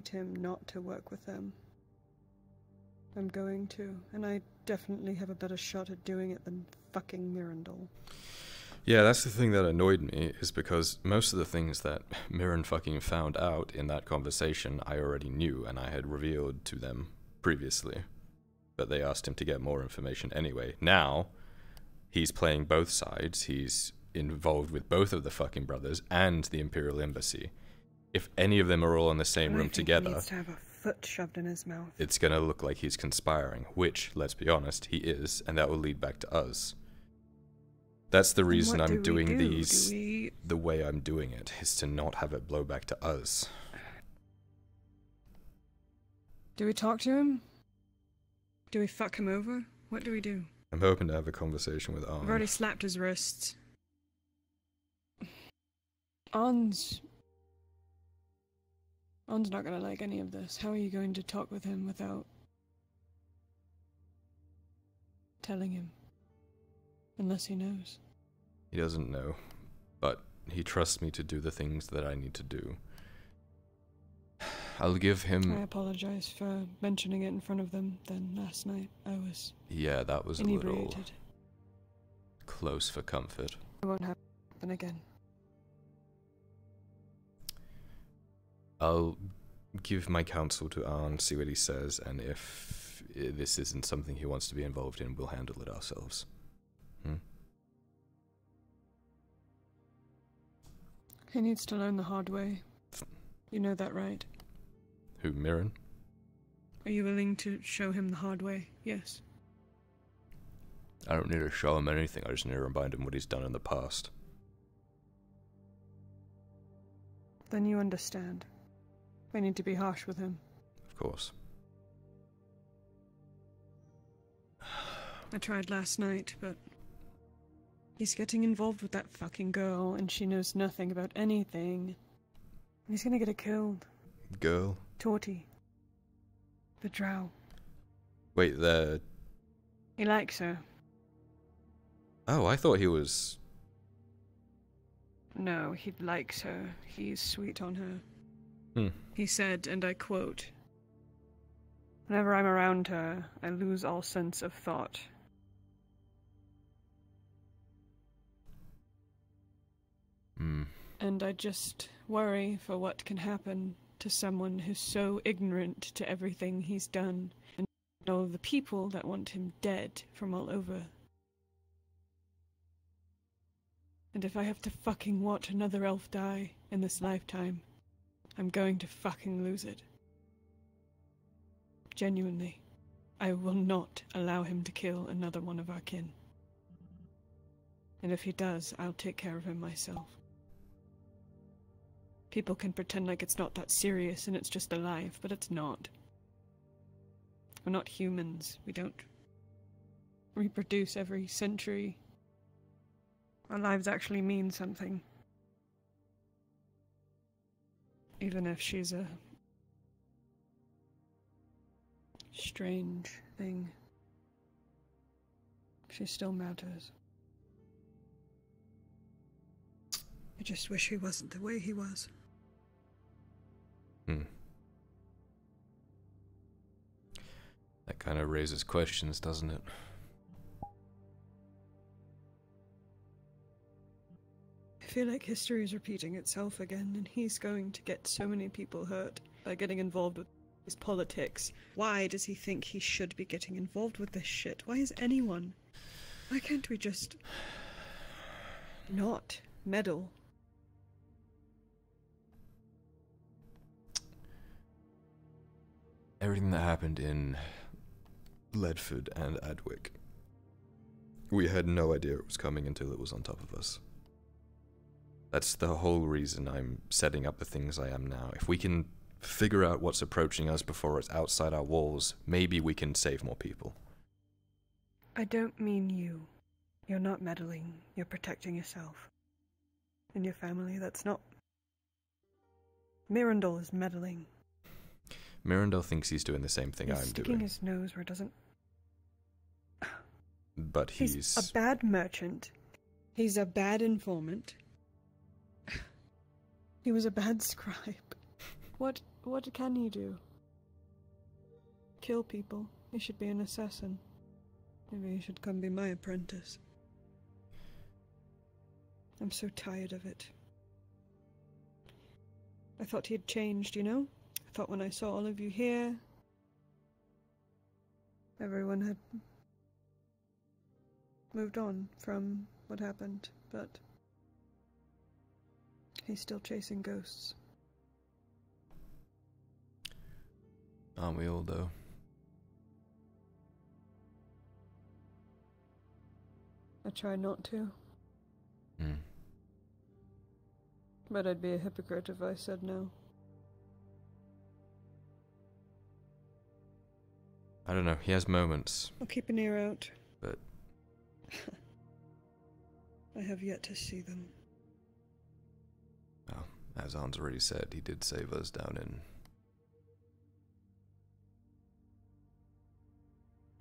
persuade him not to work with them. I'm going to, and I definitely have a better shot at doing it than fucking Mirandol. Yeah, that's the thing that annoyed me, is because most of the things that Mirren fucking found out in that conversation I already knew and I had revealed to them previously. But they asked him to get more information anyway. Now, he's playing both sides. He's involved with both of the fucking brothers and the Imperial Embassy. If any of them are all in the same room He together, needs to have a foot shoved in his mouth. it's gonna look like he's conspiring, which, let's be honest, he is, and that will lead back to us. That's the reason I'm we doing do? these Do we... the way I'm doing it, is to not have it blow back to us. Do we talk to him? Do we fuck him over? What do we do? I'm hoping to have a conversation with Arn. I've already slapped his wrists. On's. On's not gonna like any of this. How are you going to talk with him without telling him? Unless he knows. He doesn't know, but he trusts me to do the things that I need to do. I'll give him. I apologize for mentioning it in front of them. Then last night I was Yeah, that was a little inebriated. close for comfort. It won't happen again. I'll give my counsel to Arn, see what he says, and if this isn't something he wants to be involved in, we'll handle it ourselves. Hmm? He needs to learn the hard way. You know that, right? Who, Mirren? Are you willing to show him the hard way? Yes. I don't need to show him anything, I just need to remind him what he's done in the past. Then you understand. I need to be harsh with him. Of course. I tried last night, but he's getting involved with that fucking girl, and she knows nothing about anything. He's gonna get her killed. Girl? Torty. The drow. Wait, the. He likes her. Oh, I thought he was. No, he likes her. He's sweet on her. Hmm. He said, and I quote Whenever I'm around her, I lose all sense of thought. Hmm. And I just worry for what can happen to someone who's so ignorant to everything he's done and all of the people that want him dead from all over. And if I have to fucking watch another elf die in this lifetime, I'm going to fucking lose it. Genuinely. I will not allow him to kill another one of our kin. And if he does, I'll take care of him myself. People can pretend like it's not that serious and it's just a life, but it's not. We're not humans. We don't reproduce every century. Our lives actually mean something. Even if she's a strange thing, she still matters. I just wish he wasn't the way he was. Hmm. That kind of raises questions, doesn't it? Feel like history is repeating itself again, and he's going to get so many people hurt by getting involved with his politics. Why does he think he should be getting involved with this shit? Why is anyone? Why can't we just not meddle? Everything that happened in Ledford and Adwick. We had no idea it was coming until it was on top of us. That's the whole reason I'm setting up the things I am now. If we can figure out what's approaching us before it's outside our walls, maybe we can save more people. I don't mean you. You're not meddling. You're protecting yourself. And your family. That's not. Mirandol is meddling. Mirandel thinks he's doing the same thing He's I'm sticking doing, his nose where it doesn't. but He's, he's, a bad merchant. He's a bad informant. He was a bad scribe. What what can he do? Kill people. He should be an assassin. Maybe he should come be my apprentice. I'm so tired of it. I thought he had changed, you know? I thought when I saw all of you here, everyone had moved on from what happened, but he's still chasing ghosts. Aren't we all, though? I try not to, Hmm. but I'd be a hypocrite if I said no. I don't know. He has moments, I'll keep an ear out. but I have yet to see them. As Hans already said, he did save us down in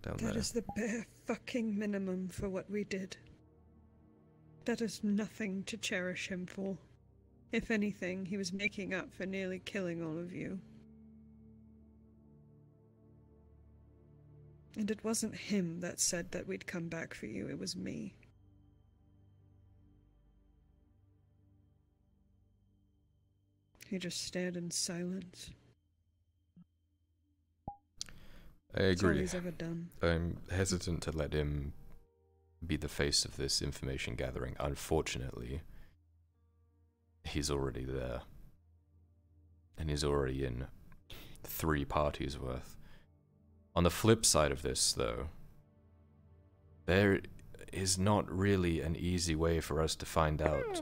down That there. is the bare fucking minimum for what we did. That is nothing to cherish him for. If anything, he was making up for nearly killing all of you. And it wasn't him that said that we'd come back for you, it was me. He just stared in silence. I That's all agree. he's ever done. I'm hesitant to let him be the face of this information gathering. Unfortunately, he's already there. And he's already in three parties worth. On the flip side of this, though, there is not really an easy way for us to find out.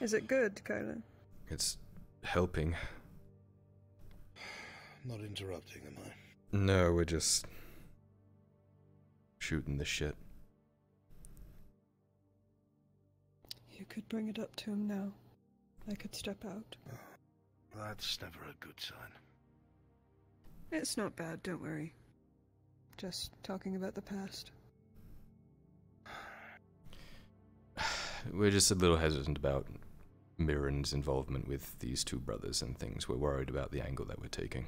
Is it good, Kyler? It's helping. Not interrupting, am I? No, we're just shooting the shit. You could bring it up to him now. I could step out. Oh, that's never a good sign. It's not bad, don't worry. Just talking about the past. We're just a little hesitant about Mirren's involvement with these two brothers and things. We're worried about the angle that we're taking.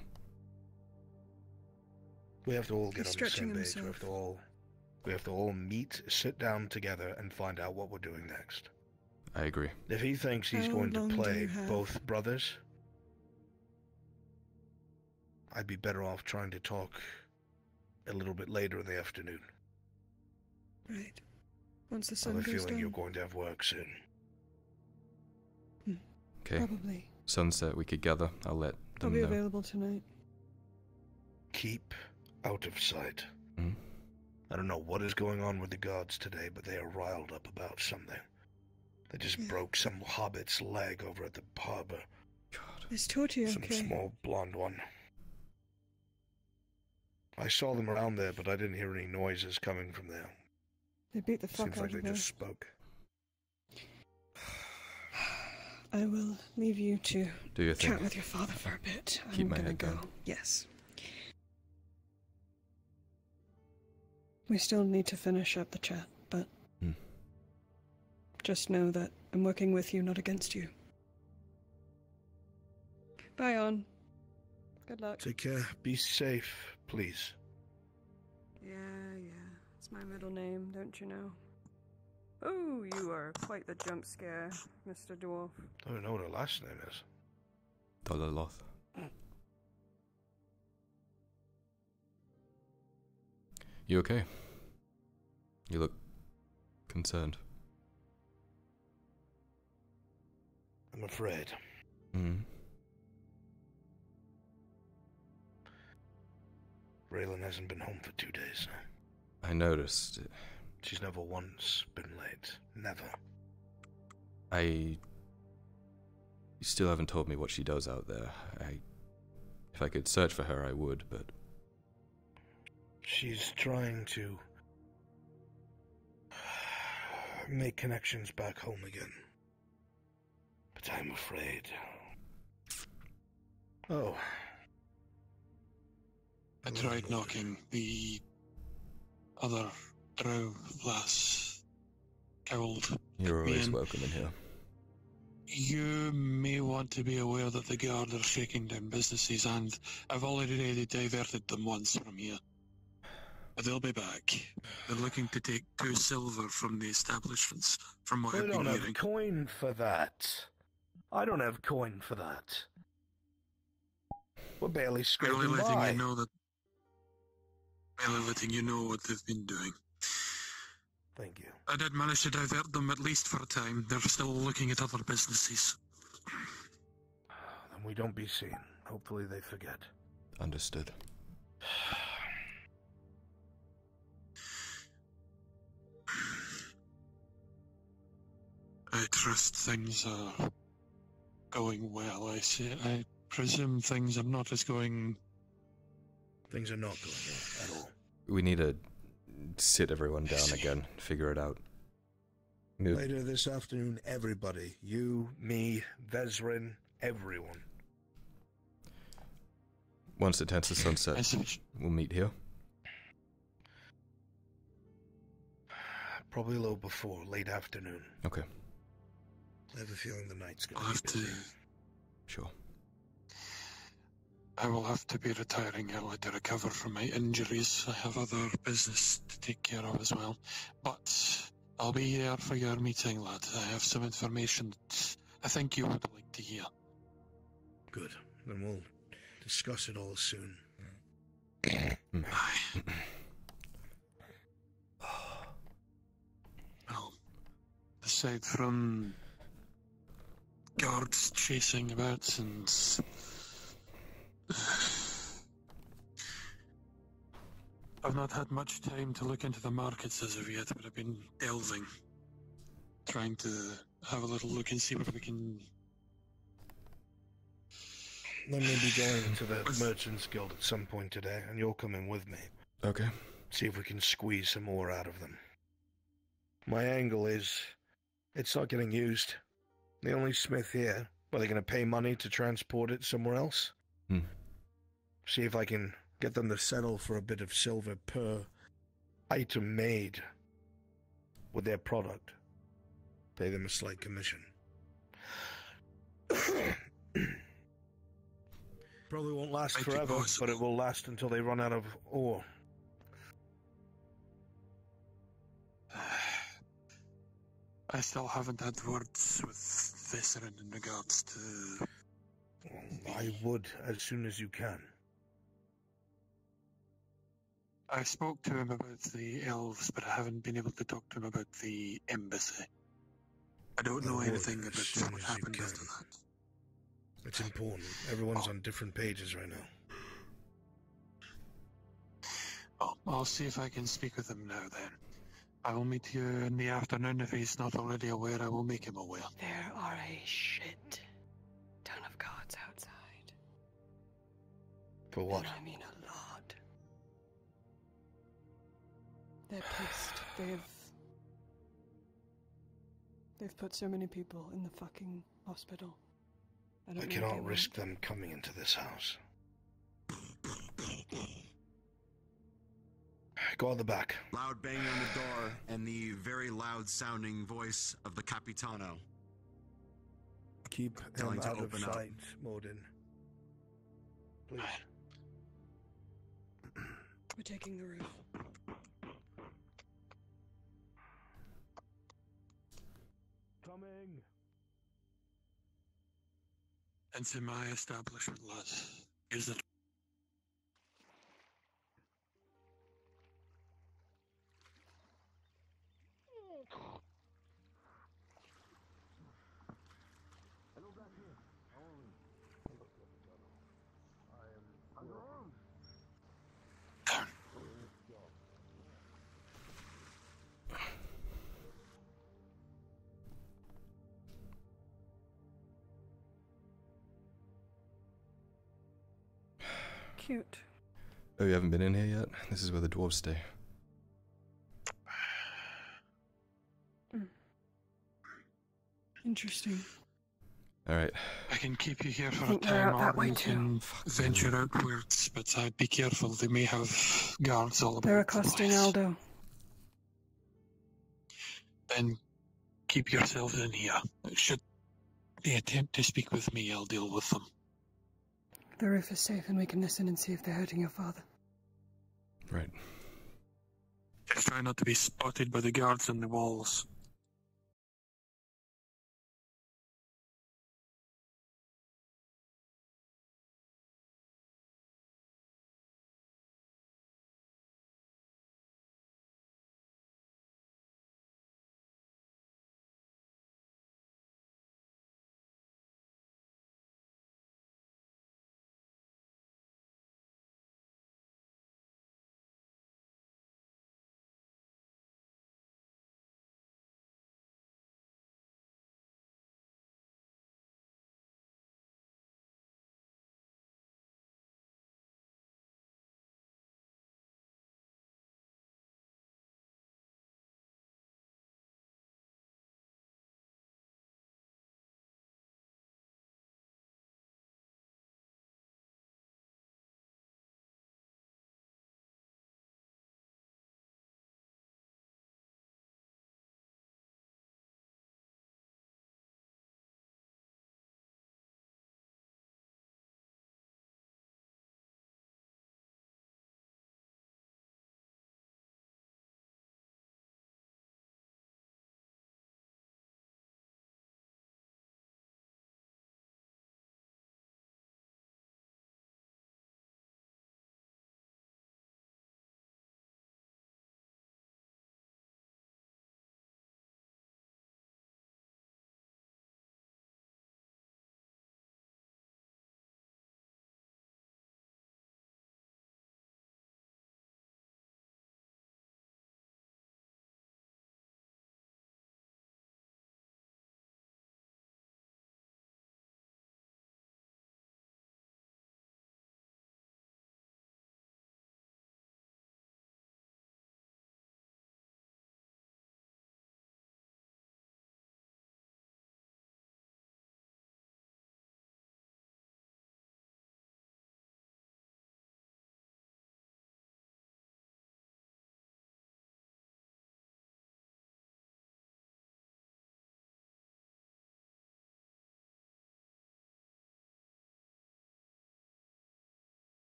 We have to all get He's on the same page. We have to all we have to all meet, sit down together, and find out what we're doing next. I agree. If he thinks he's How going to play both brothers, I'd be better off trying to talk a little bit later in the afternoon. Right. Once the sun I sun have a feeling down. you're going to have work soon. Okay. Probably. Sunset, we could gather. I'll let I'll them be know. available tonight. Keep out of sight. Mhm. I don't know what is going on with the gods today, but they are riled up about something. They just Yeah. broke some hobbit's leg over at the harbor. God. Is Torty Some okay? small blonde one. I saw them around there, but I didn't hear any noises coming from there. They beat the fuck Seems out like they of just spoke. I will leave you to Do your chat thing. with your father for a bit. Keep I'm my gonna head go. down. Yes. We still need to finish up the chat, but Hmm. just know that I'm working with you, not against you. Bye, on. Good luck. Take care. Be safe, please. Yeah, yeah. It's my middle name, don't you know? Oh, you are quite the jump scare, Mr. Dwarf. I don't know what her last name is. Dololoth. You okay? You look concerned. I'm afraid. Hmm. Raylan hasn't been home for two days. I noticed. She's never once been late. Never. I. You still haven't told me what she does out there. I. If I could search for her, I would, but She's trying to make connections back home again. But I'm afraid. Oh, I tried knocking the other drow lass cowled you're always and- welcome in here. You may want to be aware that the guard are shaking down businesses, and I've already diverted them once from here. But they'll be back. They're looking to take two silver from the establishments, from what We I've don't have coin for that. I don't have coin for that. We're barely Merely scraping letting by. you know that. Merely letting you know what they've been doing. Thank you. I did manage to divert them at least for a time. They're still looking at other businesses. Then we don't be seen. Hopefully they forget. Understood. I trust things are going well. I see. I presume things are not as going. Things are not going well at all. We need to sit everyone down again, figure it out. Need- Later this afternoon, everybody, you, me, Vezrin, everyone, Once it turns to I sunset, we'll meet here. probably a little before, late afternoon. Okay, I have a feeling the night's I'll going have to to. be busy. sure. I will have to be retiring early to recover from my injuries. I have other business to take care of as well. But I'll be here for your meeting, lad. I have some information that I think you would like to hear. Good. Then we'll discuss it all soon. Aye. Well, aside from guards chasing about and I've not had much time to look into the markets as of yet, but I've been delving, trying to have a little look and see what we can. Let me be going to the Merchants Guild at some point today, and you're coming with me. Okay. See if we can squeeze some more out of them. My angle is it's not getting used. The only smith here, are they going to pay money to transport it somewhere else? Hmm. See if I can get them to settle for a bit of silver per item made with their product. Pay them a slight commission. Probably won't last forever, but it will last until they run out of ore. I still haven't had words with Viscerin in regards to. I would as soon as you can. I spoke to him about the elves, but I haven't been able to talk to him about the embassy. I don't know I anything about what happened can. after that. It's important. Everyone's on different pages right now. Well, I'll see if I can speak with him now then. I will meet you in the afternoon if he's not already aware. I will make him aware. There are a shit ton of guards outside. For what? And I mean a They're pissed. They've. They've put so many people in the fucking hospital. I I don't know cannot risk them coming into this house. Go out the back. Loud bang on the door and the very loud sounding voice of the Capitano. Keep Telling him to out of open up. sight, Morden. Please. We're taking the roof. Coming. Into my establishment, lad. Is it? Cute. Oh, you haven't been in here yet? This is where the dwarves stay. Hmm. Interesting. Alright. I can keep you here for a time, out that or way you too. can venture outwards, but I'd be careful. They may have guards all about. They're accosting place. Aldo. Then keep yourselves in here. Should they attempt to speak with me, I'll deal with them. The roof is safe and we can listen and see if they're hurting your father. Right. Just try not to be spotted by the guards on the walls.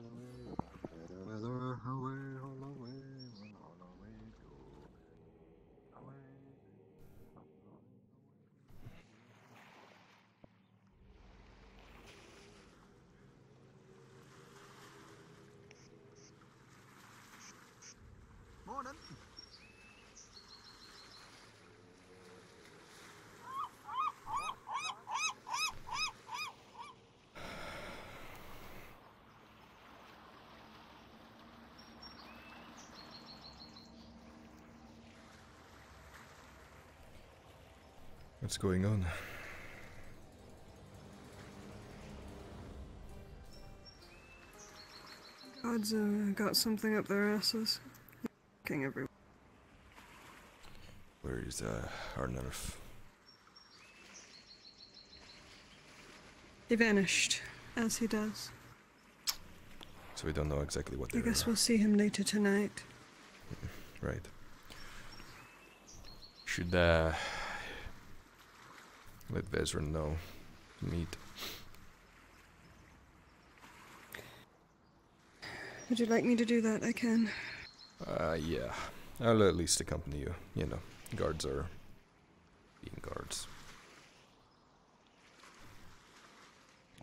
Aleluia. What's going on? God's uh, got something up their asses. King everywhere. Where is uh, our nerf? He vanished, as he does. So we don't know exactly what I they're. guess we'll see him later tonight. Right. Should uh let Vezran know meet. Would you like me to do that? I can. Uh yeah. I'll at least accompany you. You know, guards are being guards.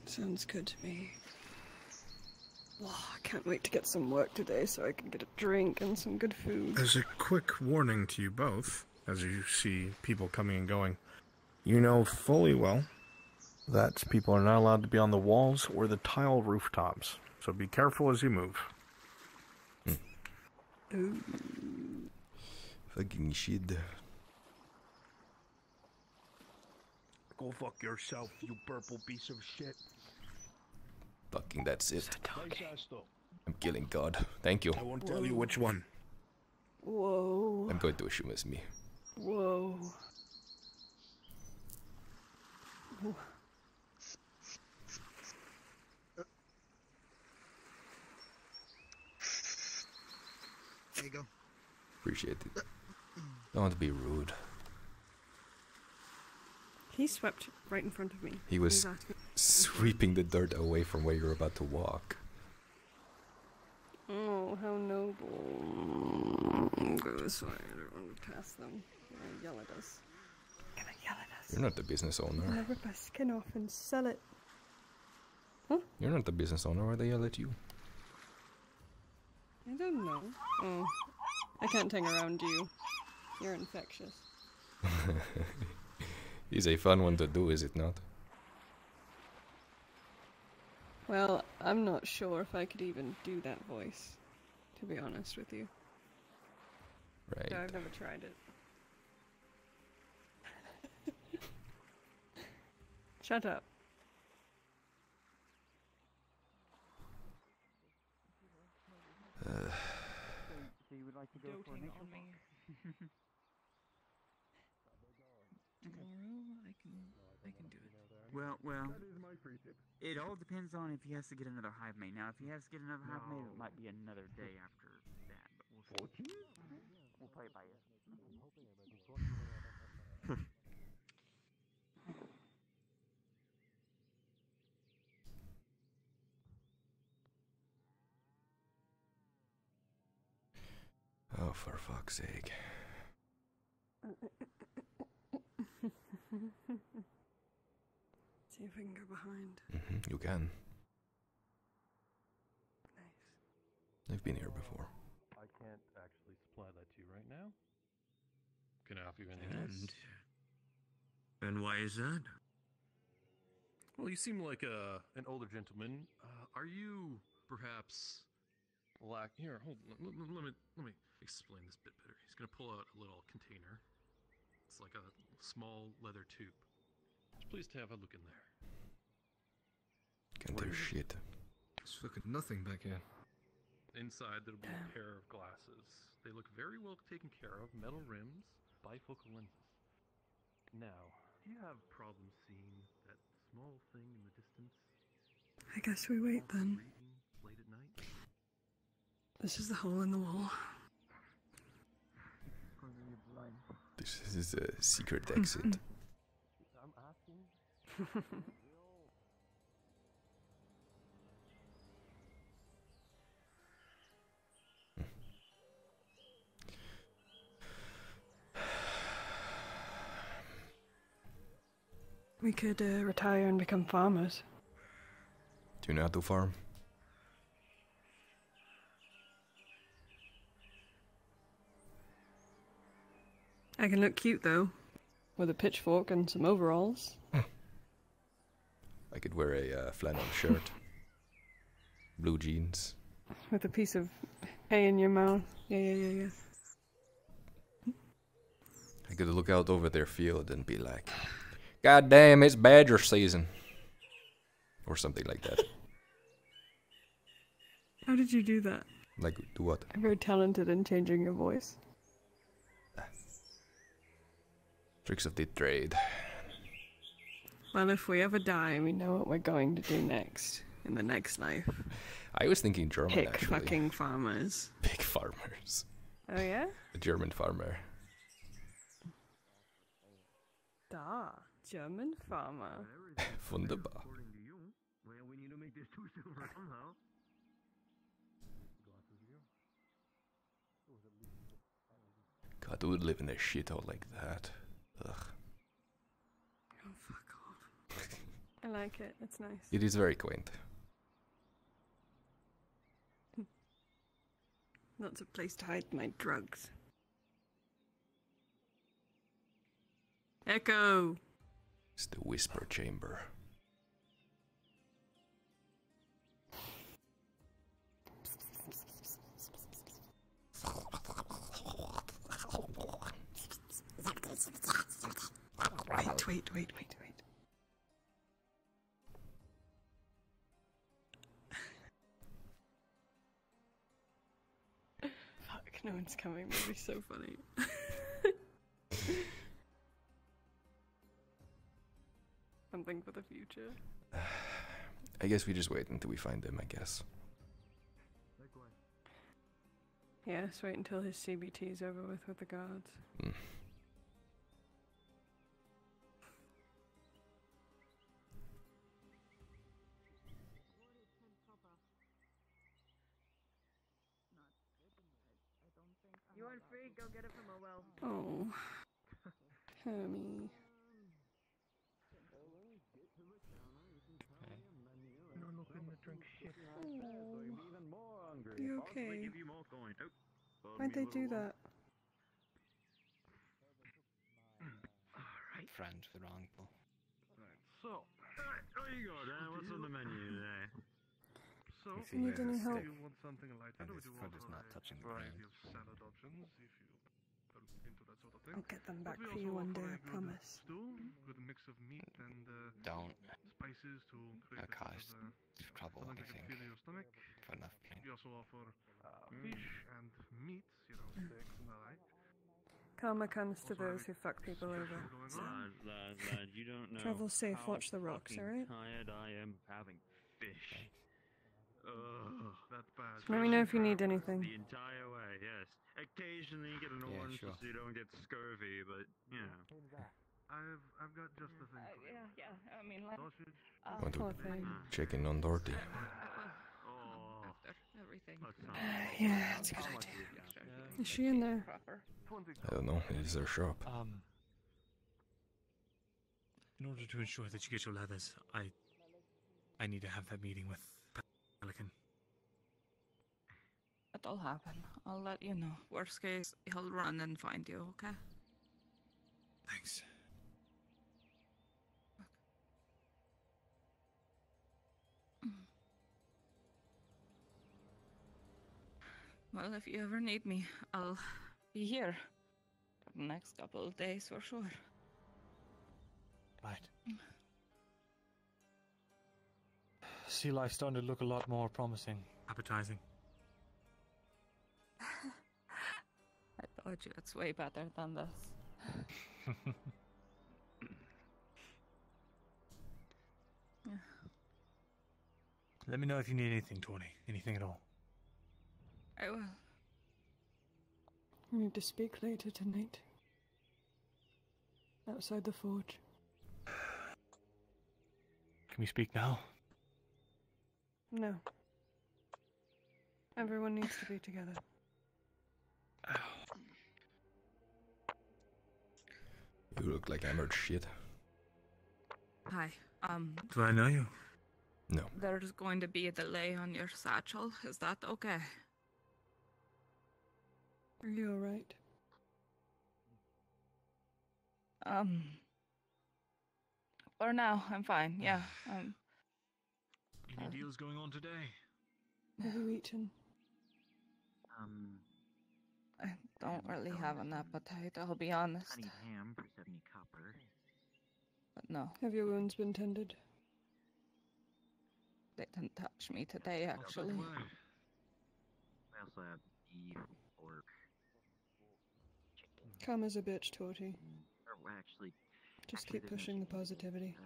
Sounds good to me. Wow, I can't wait to get some work today so I can get a drink and some good food. As a quick warning to you both, as you see people coming and going, you know fully well that people are not allowed to be on the walls or the tile rooftops. So be careful as you move. Ooh. Fucking shit. Go fuck yourself, you purple piece of shit. Fucking that's it. Nice ass. I'm killing God. Thank you. I won't tell you which one. Whoa. I'm going to assume it's me. Whoa. There you go. Appreciate it. Don't want to be rude. He swept right in front of me. He was He's asking- sweeping the dirt away from where you're about to walk. Oh, how noble. Go this way. I don't want to pass them. They're yell at us. They're gonna yell at us. You're not the business owner. gonna rip our skin off and sell it. Huh? You're not the business owner. Why they yell at you? I don't know. Oh. I can't hang around you. You're infectious. He's a fun one to do, is it not? Well, I'm not sure if I could even do that voice, to be honest with you. Right. No, I've never tried it. Shut up. Uh, So you would like to go for a doting on me. Tomorrow I can I can do it. Well, well, it all depends on if he has to get another hive mate. Now, if he has to get another hive mate, it might be another day after that. But we'll see. We'll play it by ear. for fuck's sake. See if we can go behind. hmm You can. Nice. I've been here before. I can't actually supply that to you right now. Can I offer you anything else? And and why is that? Well, you seem like a an older gentleman. Uh, are you perhaps lack? Here, hold. Let, let, let me let me explain this bit better. He's gonna pull out a little container. It's like a small leather tube. Just please to have a look in there. Can't do shit. There's fucking nothing back here. Inside, there'll be a pair of glasses. They look very well taken care of. Metal rims, bifocal lenses. Now, do you have problems seeing that small thing in the distance? I guess we wait then. Reading late at night? This is the hole in the wall. This is a secret exit. I'm asking. We could uh, retire and become farmers. Do you know how to farm? I can look cute though, with a pitchfork and some overalls. I could wear a uh, flannel shirt, blue jeans. With a piece of hay in your mouth. Yeah, yeah, yeah, yeah. I could look out over their field and be like, God damn, it's badger season. Or something like that. How did you do that? like, do what? I'm very talented in changing your voice. Tricks of the trade. Well, if we ever die, we know what we're going to do next in the next life. I was thinking German, Pick actually. fucking farmers. Pig farmers. Oh yeah? A German farmer. Da, German farmer. Wunderbar. According to you, well, we need to make this two silver somehow. God, who would live in a shithole like that? Ugh. Oh fuck off. I like it. It's nice. It is very quaint. Lots of place to hide my drugs. Echo. It's the whisper chamber. wait, wait, wait, wait. Fuck, no one's coming. That'd be so funny. Something for the future. I guess we just wait until we find him, I guess. Yes. wait until his CBT is over with with the guards. Mm. Oh. Hermie. Not looking to drink shit. You okay? Give you more coin. Oh, Why'd they do one. that? Alright. Friend with wrong people. Right, so, alright, what you got, Dan? What's on the menu today? So, If he Need any help? do you want something lighter? And Or his do you foot want is not touching the variety ground. salad options if you are into that sort of thing? I'll get them back for you one day, a I good promise. Stew with a mix of meat and uh, Don't spices to create a cause of, uh, trouble, I something that can think. fill your stomach. For enough pain. We also offer fish and meats, you know, steaks and the like. Karma comes to those who fuck people over. So. Lad, lad, lad, you don't know. Travel safe, watch the rocks, fucking alright? Tired I am of having fish. Ugh, that's bad. Let me know if you need anything. The entire way, yes. Occasionally you get an Yeah, orange sure. so you don't get scurvy, but you know. I've I've got just the thing. Uh, for you. yeah, yeah. I mean, like, Sausage. Uh, Want to Poor thing. check in on Dorothy. Oh, everything. that's not uh, Yeah, it's a good idea. Is she in there? I don't know, it is their shop. Um, in order to ensure that you get your leathers, I, I need to have that meeting with Pelican. It'll happen. I'll let you know. Worst case, he'll run and find you, okay? Thanks. Well, if you ever need me, I'll be here for the next couple of days for sure. Right. Sea life starting to look a lot more promising, appetizing. I told you it's way better than this. Let me know if you need anything, Tony. Anything at all. I will. We need to speak later tonight. Outside the forge. Can we speak now? No. Everyone needs to be together. You look like hammered shit. Hi. Um, Do I know you? No. there's going to be a delay on your satchel. Is that okay? Are you alright? Um, for now, I'm fine. Yeah. Um, Any deals going on today? Have you eaten? Um, I don't really have an appetite, I'll be honest. honey ham for 70 copper. But no, Have your wounds been tended? they didn't touch me today, actually. I also have beef, pork, chicken. Come as a bitch, Torty. Or actually, Just actually, keep pushing the positivity. Uh,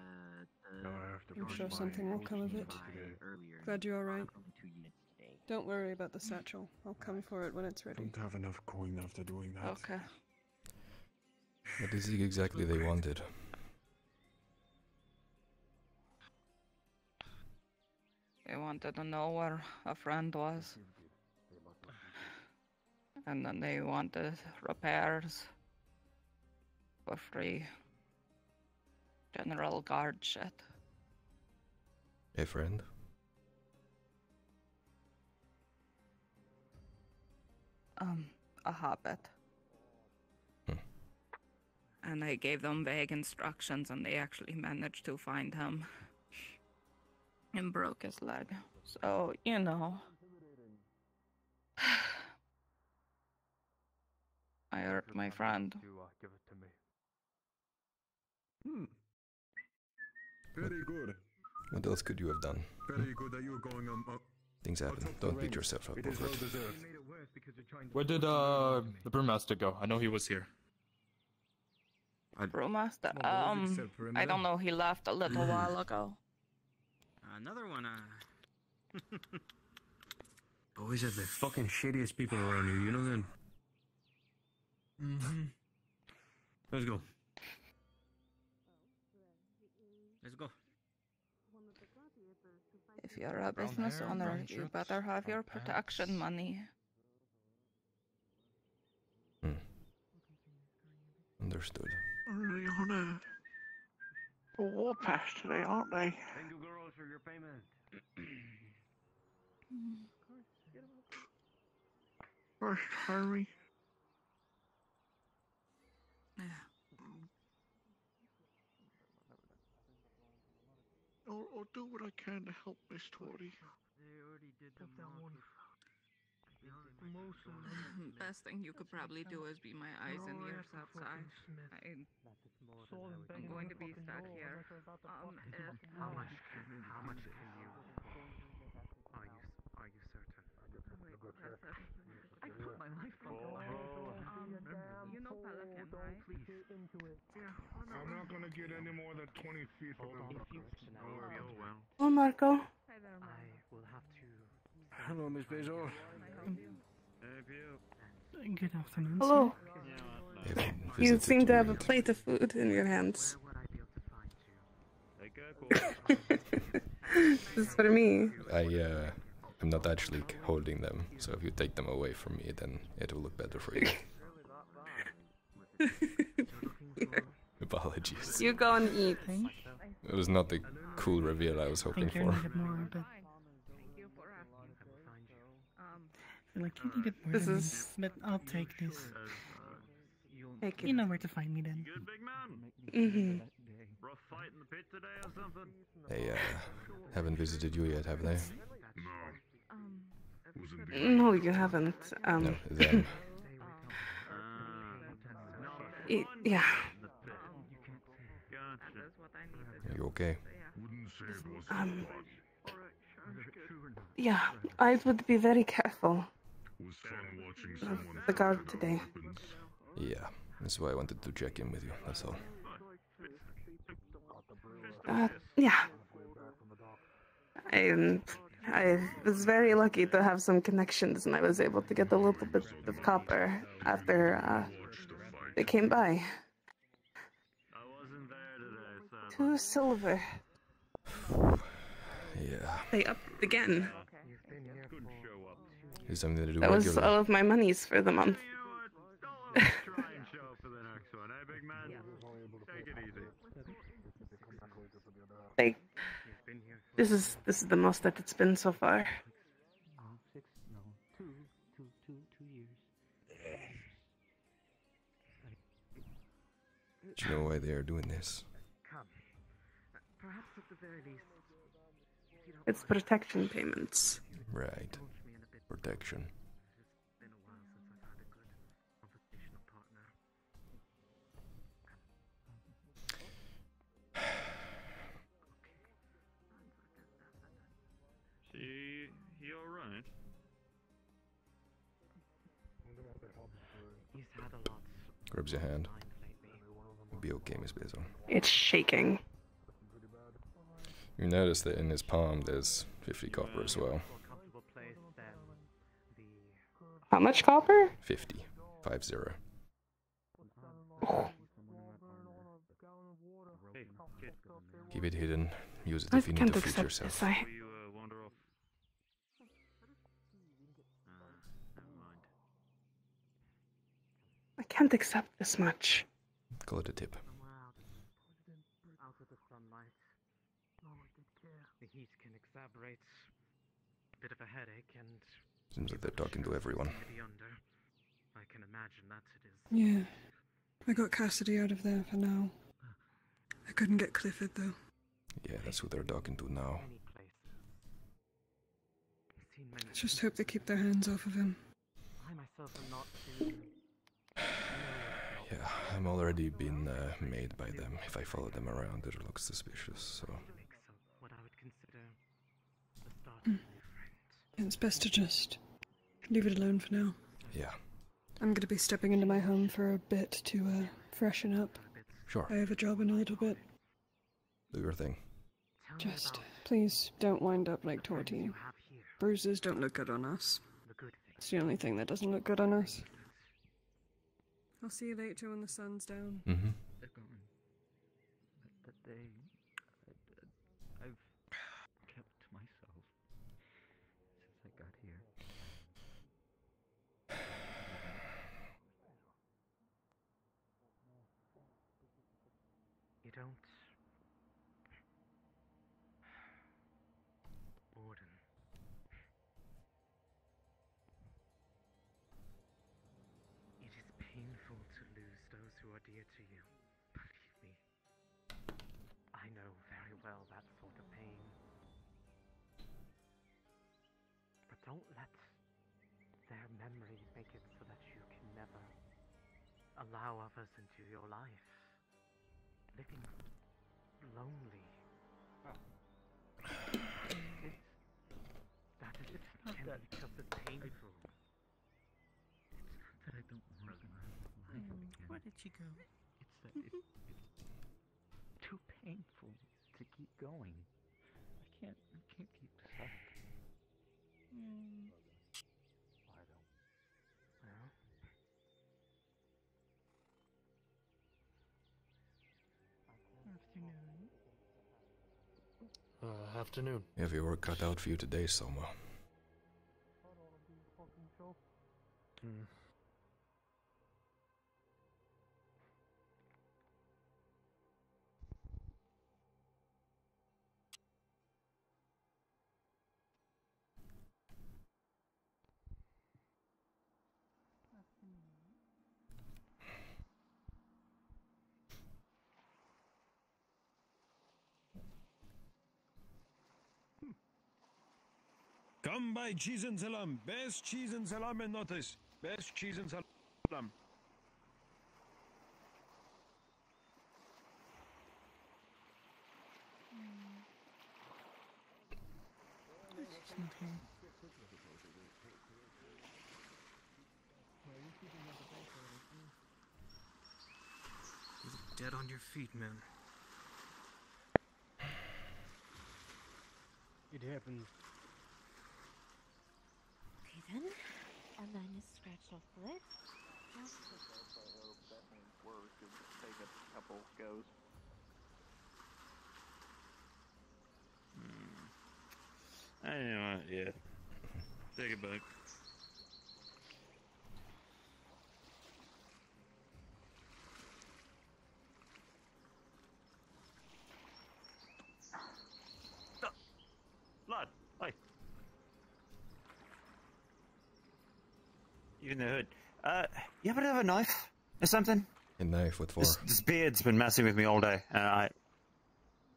No, I have to I'm sure something will come of it. today. earlier. Glad you're alright. Only two units today. Don't worry about the satchel. I'll come for it when it's ready. Don't have enough coin after doing that. Okay. What is it exactly they wanted? They wanted to know where a friend was. And then they wanted repairs for free. General guard shit. A friend? Um, a hobbit. Hmm. And I gave them vague instructions, and they actually managed to find him. And broke his leg. So, you know. I hurt my friend. give it to me. Hmm. Very good. What else could you have done? Very good that you're going on. Uh, Things happen. Don't beat yourself up It is over well it. Where did uh the brewmaster go? I know he was here. I... Brewmaster. Well, what was it, Um, I don't know. He left a little while ago. Another one, uh. Always have the fucking shittiest people around you. you know then? Mm-hmm. Let's go. Let's go. If you're a business hair, owner, you shirts, better have your brown protection pants. money. Hmm. Understood. Really on a warpath today, aren't they? Thank you, girls, for your payment. First, Harry. I'll, I'll do what I can to help Miss Tory. Best thing you could probably do is be my eyes and ears outside. I, I'm going to be stuck here. Um, if, How much? How much can you? Are you? Are you certain? I put my life on the line. Um, you know Pelican, right? I'm not gonna get any more than 20 feet from them. Oh, Marco. Hi there, Mom. I will have to. Hello, Miss Bezos. Good afternoon. Hello. You seem to have a plate of food in your hands. this is for me. I uh, am not actually holding them, so if you take them away from me, then it will look better for you. Apologies. You go and eat. It was not the cool reveal I was hoping think for. more, but I feel like you needed more This is- this, but I'll take this. Take You know where to find me then. Mm-hmm. Rough fight in the pit today or something? They uh, haven't visited you yet, have they? No, you haven't. Um, No, them. yeah. Are you okay? Um, yeah, I would be very careful of the guard today. Yeah, that's why I wanted to check in with you, that's all. Uh, yeah. I, I was very lucky to have some connections, and I was able to get a little bit of copper after uh, they came by. Two silver. Yeah. They upped again. Is something to do That was regularly? all of my monies for the month. Try and show up for the next one, eh, big man? Take it easy. Like, this is this is the most that it's been so far. Do you know why they are doing this? Come. Perhaps at the very least. It's protection payments. Right. Protection. See, you alright? He's had a lot. Grabs your hand. Be okay, Miss Basil. It's shaking. You notice that in his palm there's 50 copper as well. How much copper? 50. 5 0. Keep it hidden. Use it I if you need to feed yourself. this. I, I can't accept this much. Call it a tip. Out of the sunlight. The heat can exacerbate a bit of a headache and Seems like they're talking to everyone. I can imagine that it is. Yeah. I got Cassidy out of there for now. I couldn't get Clifford though. Yeah, that's who they're talking to now. Let's just hope they keep their hands off of him. I myself am not too. Yeah, I'm already been uh, made by them. If I follow them around, it looks suspicious, so. What I would consider the start Mm. It's best to just leave it alone for now. Yeah. I'm gonna be stepping into my home for a bit to uh, freshen up. Sure. I have a job in a little bit. Do your thing. Just please don't wind up like Torty. Bruises don't look good on us. It's the only thing that doesn't look good on us. I'll see you later when the sun's down. Mm-hmm. Don't let their memories make it so that you can never allow others into your life. Living lonely. It's, that is it's not can that be just as painful. It's not that I don't want to live mm, again. Where did she go? It's that it, it's too painful to keep going. I can't. I can't keep this up. Well, Afternoon. Uh, afternoon. You have your work cut out for you today, Soma. Hmm. Come by cheese and salam. Best cheese and salam in Nautis. Best cheese and salam. She's you look dead on your feet, man. It happens. Then. And then you scratch off the lid. That work take a couple goes. I know, yeah. Take it back. Blood. Oi. You in the hood. Uh, you ever have a knife or something? A knife, what for? This, this beard's been messing with me all day, and I,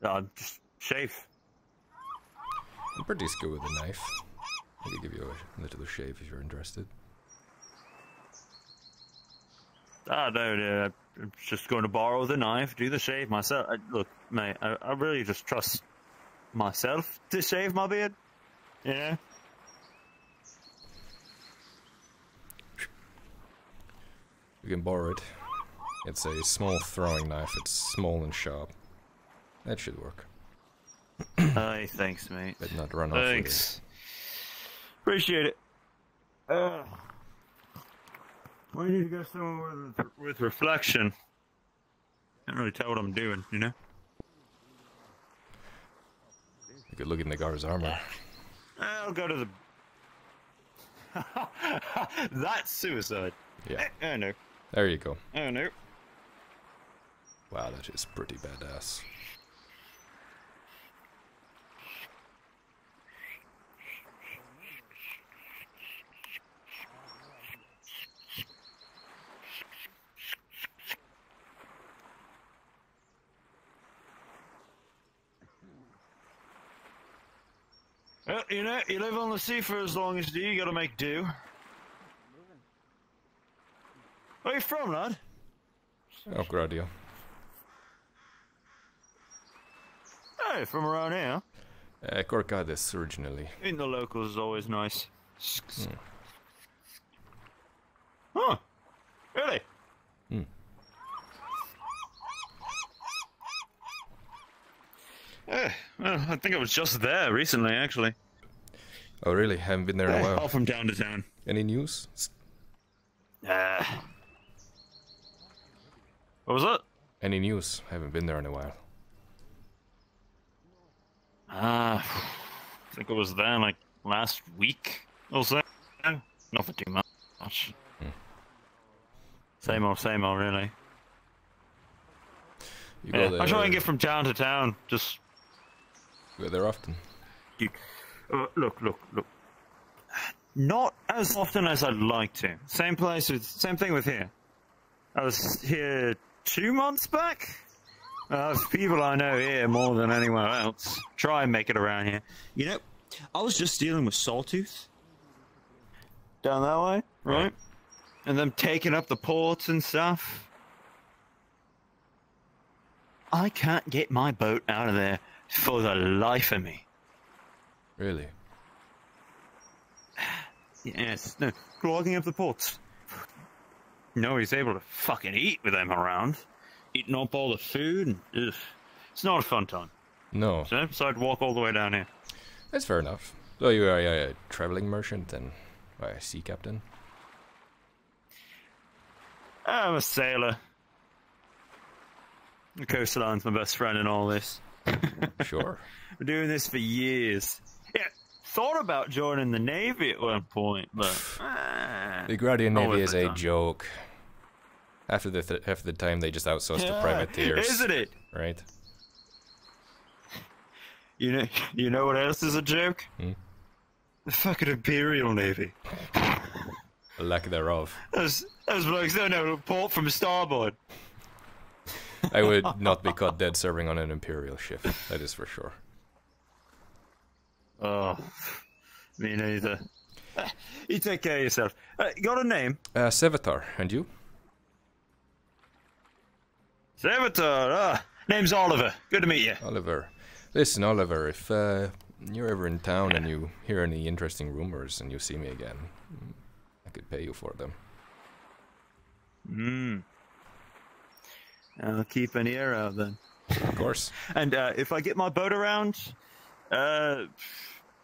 uh, just shave. I'm pretty skilled with a knife. I could give you a little shave if you're interested. Ah, no, no, I'm just going to borrow the knife, do the shave myself. I, look, mate, I, I really just trust myself to shave my beard. You know? You can borrow it. It's a small throwing knife. It's small and sharp. That should work. Aye, thanks, mate. But not run off Thanks. Appreciate it. Uh, we need to go somewhere with, with reflection. Can't really tell what I'm doing, you know? You could look in the guard's armor. I'll go to the. That's suicide. Yeah. Eh, Oh no. There you go. Oh no. Wow, that is pretty badass. Well, you know, you live on the sea for as long as you do, you gotta make do. Where you from, lad? Oh, Gradia. Hey, from around here. Uh, Corcades originally. In the locals is always nice. Hmm. Huh. Really? Hmm. Eh, well, I think I was just there recently, actually. Oh, really? Haven't been there in a while. all from town to town. Any news? Uh, what was that? Any news? I Haven't been there in a while. Ah, I think it was there like last week or so. Nothing too much. Same old, same old, really. You Yeah, go I try there- and get from town to town. Just Go there often. you, uh, look, look, look. Not as often as I'd like to. Same place with, same thing with here. I was here two months back. Uh, people I know here more than anywhere else. Try and make it around here. You know, I was just dealing with Sawtooth. Down that way, right? And them taking up the ports and stuff. I can't get my boat out of there for the life of me. Really? Yes, no, clogging up the ports. No, he's able to fucking eat with them around. Eating up all the food, and ugh. It's not a fun time. No. So, so I'd walk all the way down here. That's fair enough. So you are a, a traveling merchant and uh, a sea captain? I'm a sailor. The coastline's my best friend in all this. Sure. Been doing this for years. Yeah, thought about joining the Navy at one point, but... ah, The Guardian not Navy is a time. joke. After the th- half the time they just outsource to privateers. isn't it? Right? You know, you know what else is a joke? Hmm? The fucking Imperial Navy. The lack thereof. Those, those blokes don't know port from starboard. I would not be caught dead serving on an Imperial ship. That is for sure. Oh, me neither. You take care of yourself. Uh, got a name? Uh, Sevatar, and you? Sevatar. Ah, name's Oliver. Good to meet you. Oliver. Listen, Oliver, if uh, you're ever in town and you hear any interesting rumors and you see me again, I could pay you for them. Hmm. I'll keep an ear out then. Of course. And uh, if I get my boat around, uh,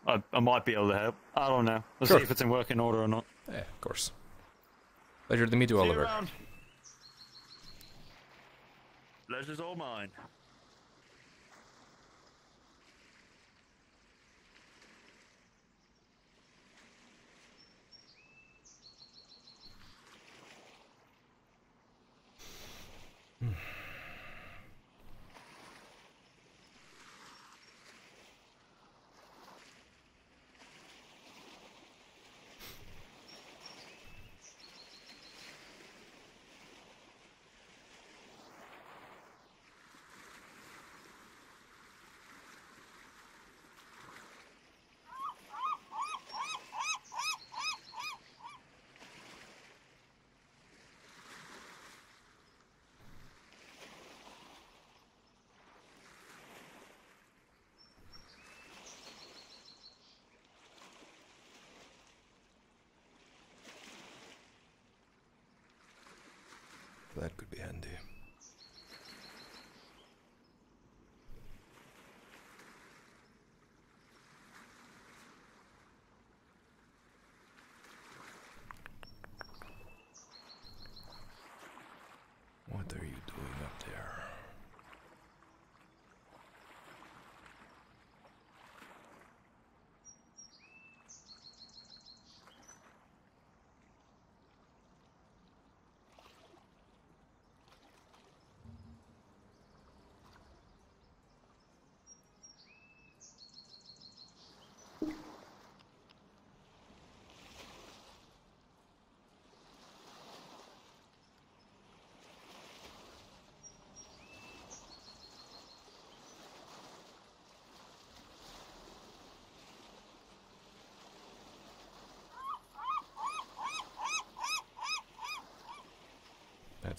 I, I might be able to help. I don't know. Let's Sure. see if it's in working order or not. Yeah, of course. Pleasure to meet you, See Oliver. around. Pleasure's all mine. That could be handy.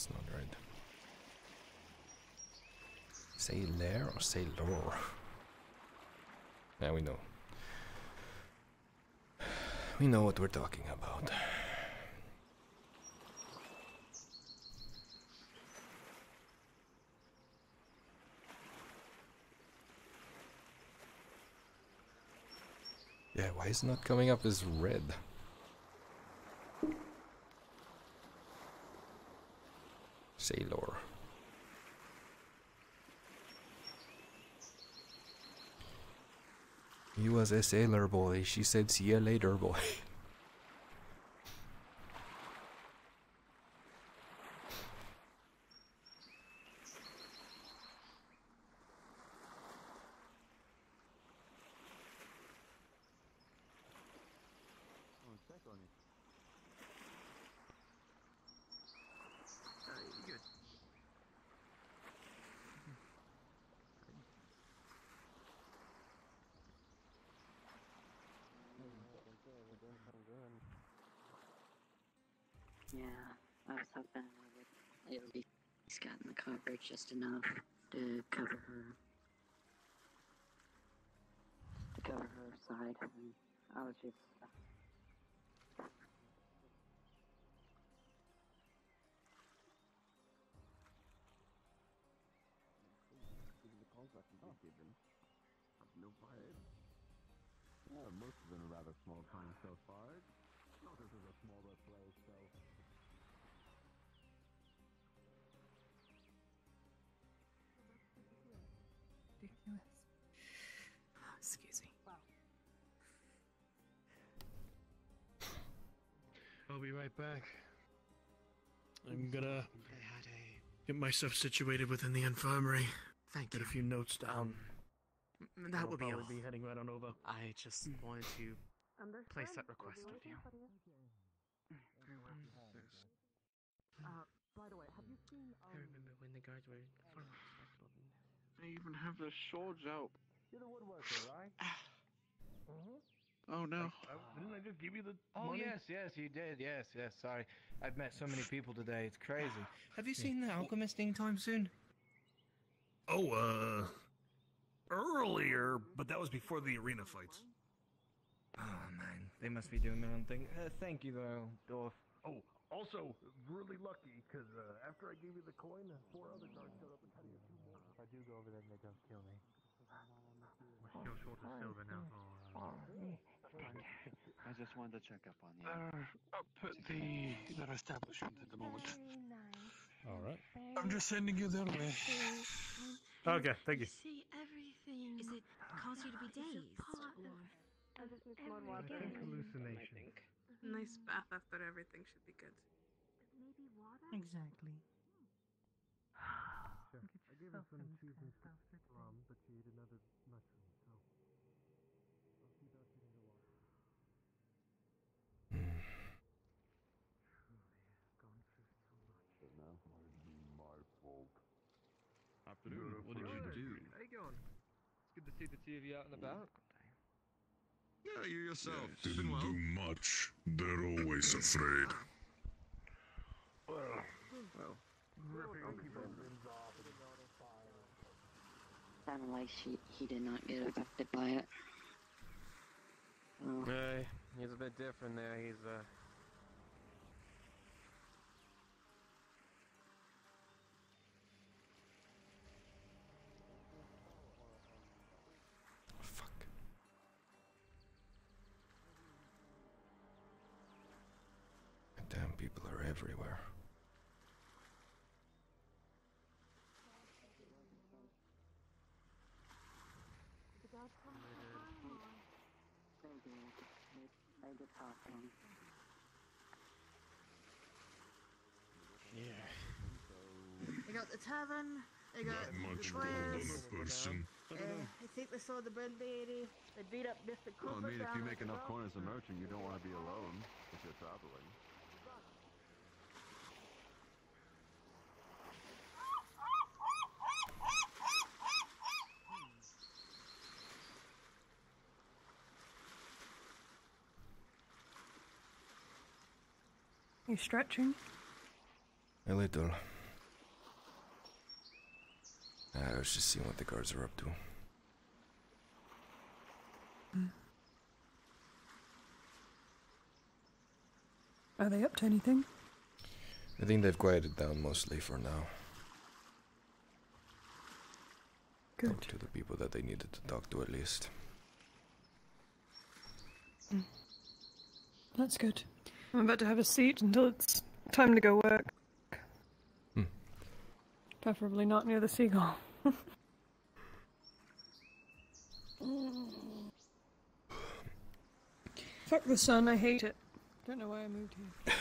that's not right. Say lair or say lore? Now we know. We know what we're talking about. Yeah, why is not coming up as red? A sailor boy. She said, see you later, boy. right back. I'm gonna get myself situated within the infirmary. Thank Get a few notes down. That I'll would be all. probably be heading right on over. I just wanted to place that request with you. Uh, by the way, have you seen? I remember when the guards were far more respectful than They even have their swords out. You're the woodworker, right? Oh no. didn't I just give you the Oh money? yes, yes, you did. Yes, yes. Sorry, I've met so many people today. It's crazy. Have you seen the alchemist anytime soon? Oh, uh. Earlier, but that was before the arena fights. Oh man, they must be doing their own thing. Uh, thank you though, Dorf. Oh, also, really lucky, because uh, after I gave you the coin, four other guards showed up and had you two more. If I do go over there and they don't kill me. We're still short of silver now. I just wanted to check up on you. Uh, up at the their establishment at the moment. All right. I'm just sending you their way. Okay, thank you. See everything. Is it cause you to be dazed? I just need more water. I think hallucination. Nice bath after everything should be good. Maybe water? Exactly. I gave her some cheese and rum, but she ate another mushroom, so. I'll keep out getting the water. Now might be my fault. Afternoon. What did you do? How you going? It's good to see the two of you out and about. Yeah, you yourself. Didn't do much. They're always afraid. Well, well. Sounded like she, he did not get affected by it. Oh. Hey, he's a bit different there. He's uh. People are everywhere. They. Yeah. They got the tavern. They got Not much the gold on players. a person. Uh, I think they saw the bread lady. They beat up Mr. Cooper. Well, I mean, if you make enough road. coin as a merchant, you don't want to be alone if you're traveling. You stretching? A little. I was just seeing what the guards are up to. Are they up to anything? I think they've quieted down mostly for now. Good. Talked to the people that they needed to talk to at least. Mm. That's good. I'm about to have a seat until it's time to go work. Hmm. Preferably not near the seagull. Fuck the sun, I hate it. Don't know why I moved here.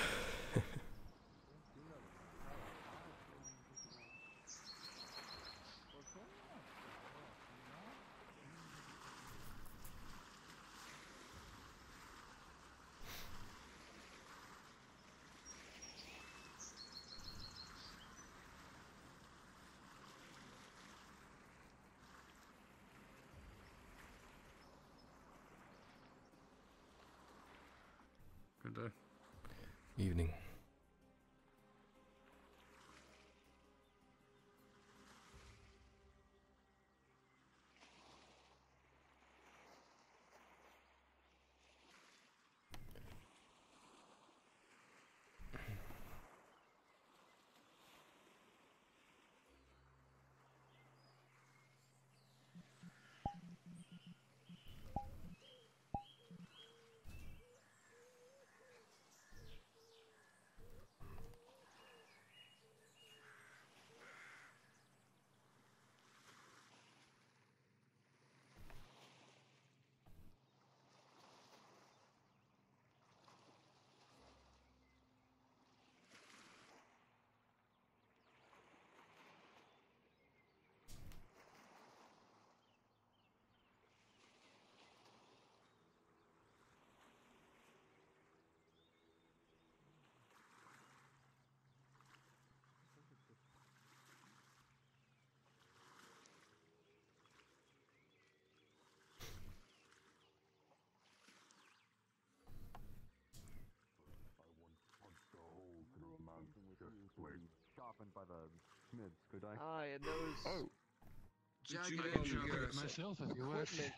Sharpened by the Smids, could I? Aye, and those. Oh. Jagged I edge can of get it myself if you wish. equipment.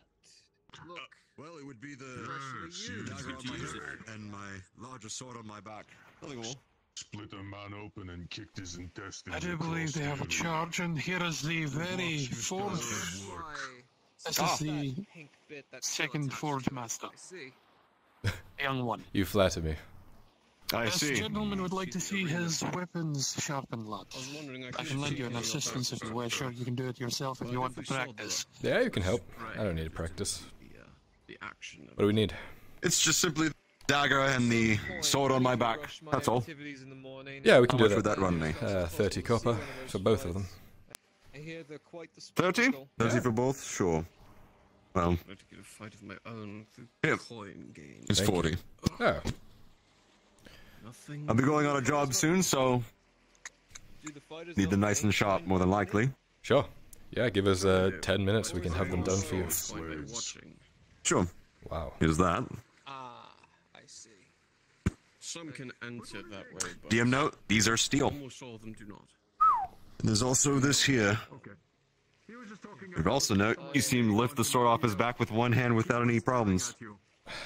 Look, Well, it would be the Freshly used. dagger on my Use hip and my largest sword on my back. Nothing more. Split a man open and kicked his intestines. I do believe they have a charge, and here is the very Watch Mr. fourth. This Ah. is the That pink bit that's second attached. Forge Master, I see. young one. You flatter me. I this see. gentleman would like to see his weapons sharpened, lad. I was wondering, I, I can lend you an assistance if you wish, or you can do it yourself if you want to practice. Yeah, you can help. I don't need to practice. The action. What do we need? It's just simply the dagger and the sword on my back. That's all. Activities in the morning. Yeah, we can How do much that. would that run me? Uh, 30 copper for both of them. I hear they're quite the 30? spectacle. 30 for both? Sure. Well, I'd like to get a fight of my own through coin gain. it's Thank 40. Oh, Nothing. I'll be going on a job soon, so Do the need them nice and sharp, more than likely. sure. Yeah, give us uh, 10 minutes, we can have them done for you. Find by watching. Sure. Wow. Here's that. Ah, I see. Some can enter that way, but DM note, these are steel. almost all of them do not. And there's also this here. We've also note, you seem to lift the sword off his back with one hand without any problems.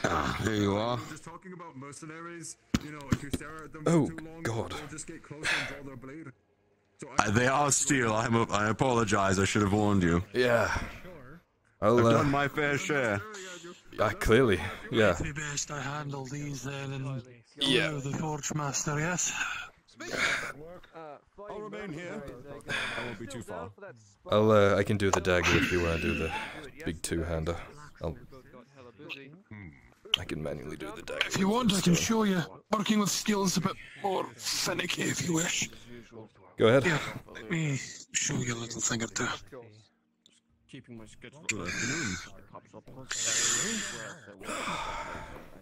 Ah, here you are. Just talking about mercenaries, you know, if you stare at them Oh, for too long, God. they'll just get closer and draw their blade. So Uh, they are steel. I'm a, I apologize. I should have warned you. Yeah. I've I'll, done uh, my fair share. yeah, clearly. Yeah. It'd be best I handle these then and Yeah. the Forge Master, yes? I'll remain here. I won't be too far. I'll, uh, I can do the dagger if you want to do the big two-hander. I'll, I can manually do the dagger. If you want, I can show you. Working with skills a bit more finicky if you wish. Go ahead. Here, let me show you a little thing or two. Keeping my schedule. Good afternoon.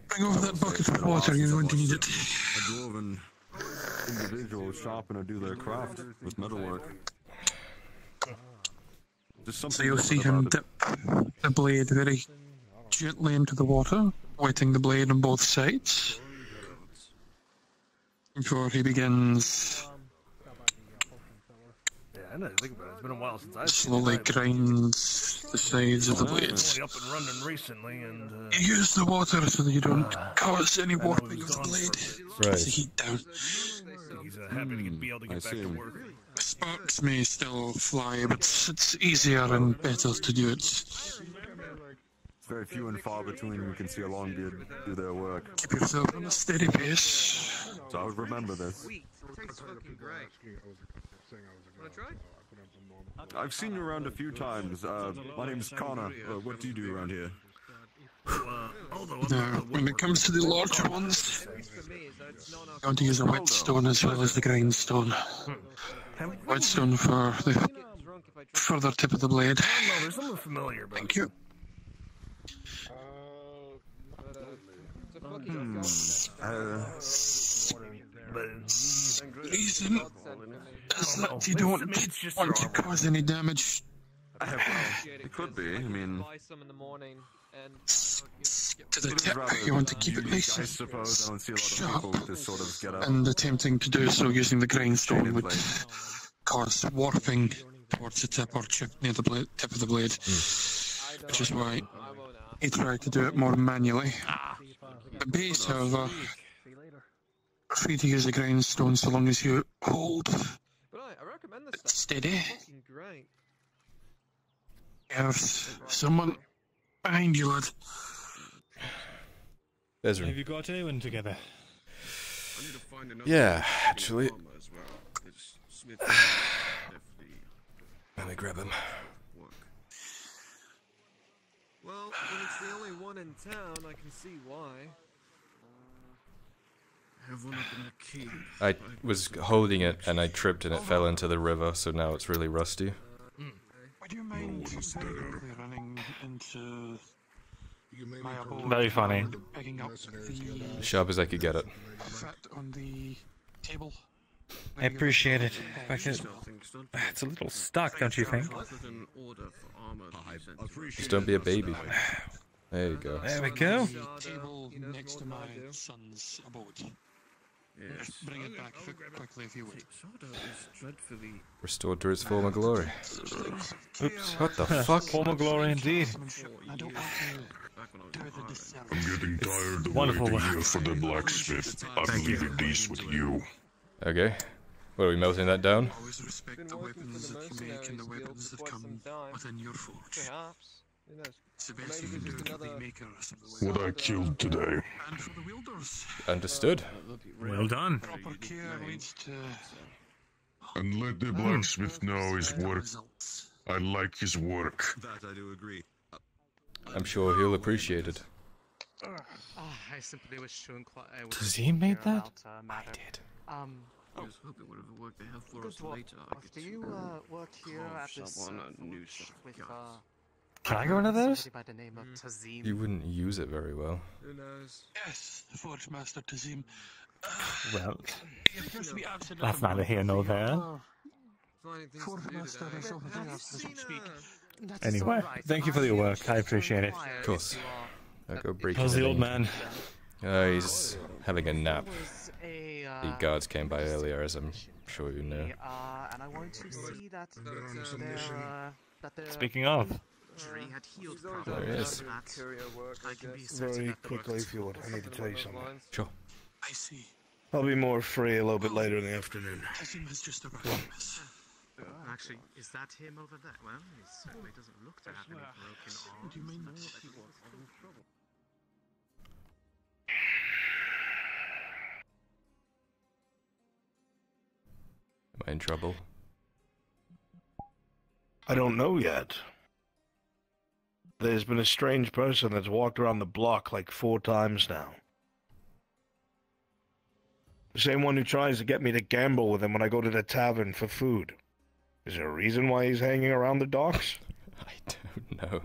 Bring over that bucket of water, you're going to need it. A dwarven individual sharpen or do their craft with metalwork. So you'll see him dip the blade very gently into the water, wetting the blade on both sides. Before he begins Yeah, I know. Think about it. It's been a while since I've slowly grinds the sides of the only blades. up and running recently, and uh, You use the water so that you don't cause any warping of the blade. Right. The heat down. he's uh, happy to be able to I back see. to work. Sparks may still fly, but it's, it's easier and better to do it It's very few and far between you can see a Longbeard do their work. Keep yourself on a steady pace. So I would remember this. Sweet. Tastes fucking great. Wanna try? I've seen you around a few times. Uh, my name's Connor. Uh, what do you do around here? Now, when it comes to the larger ones, I'm going to use a whetstone as well as the grindstone. Whetstone for the further tip of the blade. there's something familiar, but Thank you. Hmm. Uh, reason is that you don't want to cause any damage. it could be. I mean, To the tip, you want to keep it nice and up. and attempting to do so using the grindstone would cause warping towards the tip or chip near the tip of the blade, which is why he tried to do it more manually. The base, however, free to use the grindstone so long as you hold But I, I recommend this it steady. fucking great. There's someone behind you, lad. Ezra. Have you got anyone together? Yeah, actually. Well. Smith Let me grab him. Work. Well, when it's the only one in town, I can see why. Have one up in the keep. I was holding it and I tripped and it fell into the river, so now it's really rusty. Would you mind periodically running into my? Very funny. Up the Sharp as I could get it. Fat on the table. I appreciate it. But it- ah, It's a little stuck, don't you think? With an order for armor to be sent to Just don't be a baby. There you go. There we go. Table next to my son's abode. Yes. Bring it back quick- quickly if you would. Soda is dreadfully Restored to its former glory. Oops, what the fuck? Former glory indeed. I don't want to do the disservice. I'm getting tired of Wonderful waiting here for the blacksmith. I'm leaving these with you. Okay. What are we melting that down? Always respect the weapons that you make and the weapons that come within your forge. Perhaps. It's the best you can do to the another- makers of the What. I killed today. And for the wielders, Understood. Well done. proper care leads to And let the blacksmith know his work. I like his work. That I do agree. I'm sure he'll appreciate it. Ah, I simply wish to inquire. I Does he make that? about, uh, did. Um, I was hoping whatever work they have for us later, I do you uh, work here at this someone uh, a new forge with uh, Can I go into those? somebody by the name of Tazim? You wouldn't use it very well. Who knows? yes, the forge master Tazim. Well, He appears to be absent. that's neither here nor there. Forge master today. is over there, Have to speak. uh, That is Anyway, all right. thank you for your work. I appreciate it. Of course. I'll go break How's the old man? Uh, he's having a nap. Was a, The guards came by earlier, as I'm sure you know. And I want to see that their, that their Speaking of, injury had healed She's always There he is. about courier work, I I can be guess. certain Very quickly, if you would. I need to tell you something. Sure. I see. I'll be more free a little bit later in the afternoon. Tazim has just arrived, miss. Actually, is that him over there? Well, he certainly doesn't look to have any broken arms. Do you mean but- Am I in trouble? I don't know yet. There's been a strange person that's walked around the block like four times now. The same one who tries to get me to gamble with him when I go to the tavern for food. Is there a reason why he's hanging around the docks? I don't know.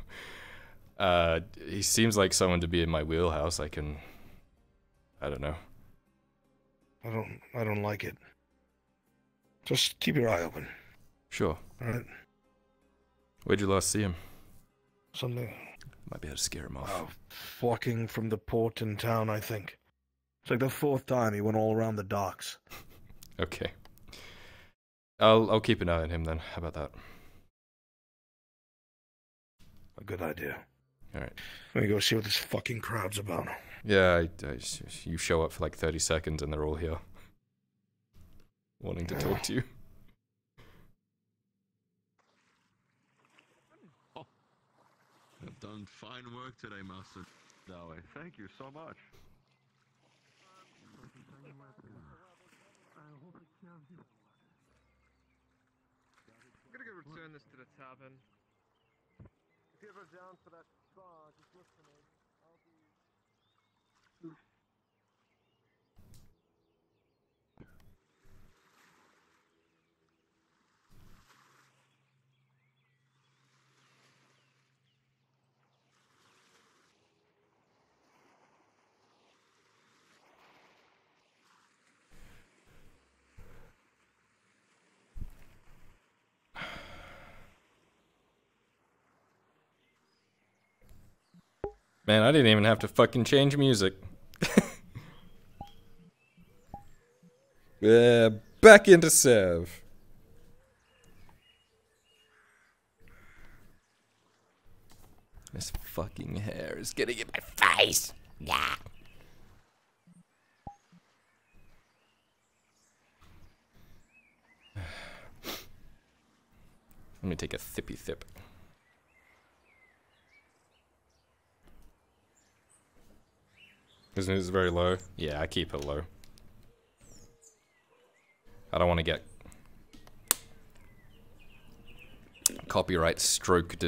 Uh, he seems like someone to be in my wheelhouse. I can. I don't know. I don't I don't like it. Just keep your eye open. Sure. Alright? Where'd you last see him? Something Might be able to scare him off. Oh, walking from the port in town, I think. It's like the fourth time he went all around the docks. Okay. I'll I'll keep an eye on him then. How about that? A good idea. All right. Let me go see what this fucking crowd's about. Yeah, I, I- you show up for like 30 seconds and they're all here. Wanting to talk to you. I've done fine work today, Master Dawe. Thank you so much. I'm gonna go return this to the tavern. If you're ever down for that spa, just Man, I didn't even have to fucking change music. yeah, back into Sev. This fucking hair is getting in my face. Yeah. Let me take a thippy thip. Isn't it very low? Yeah, I keep it low. I don't want to get copyright stroked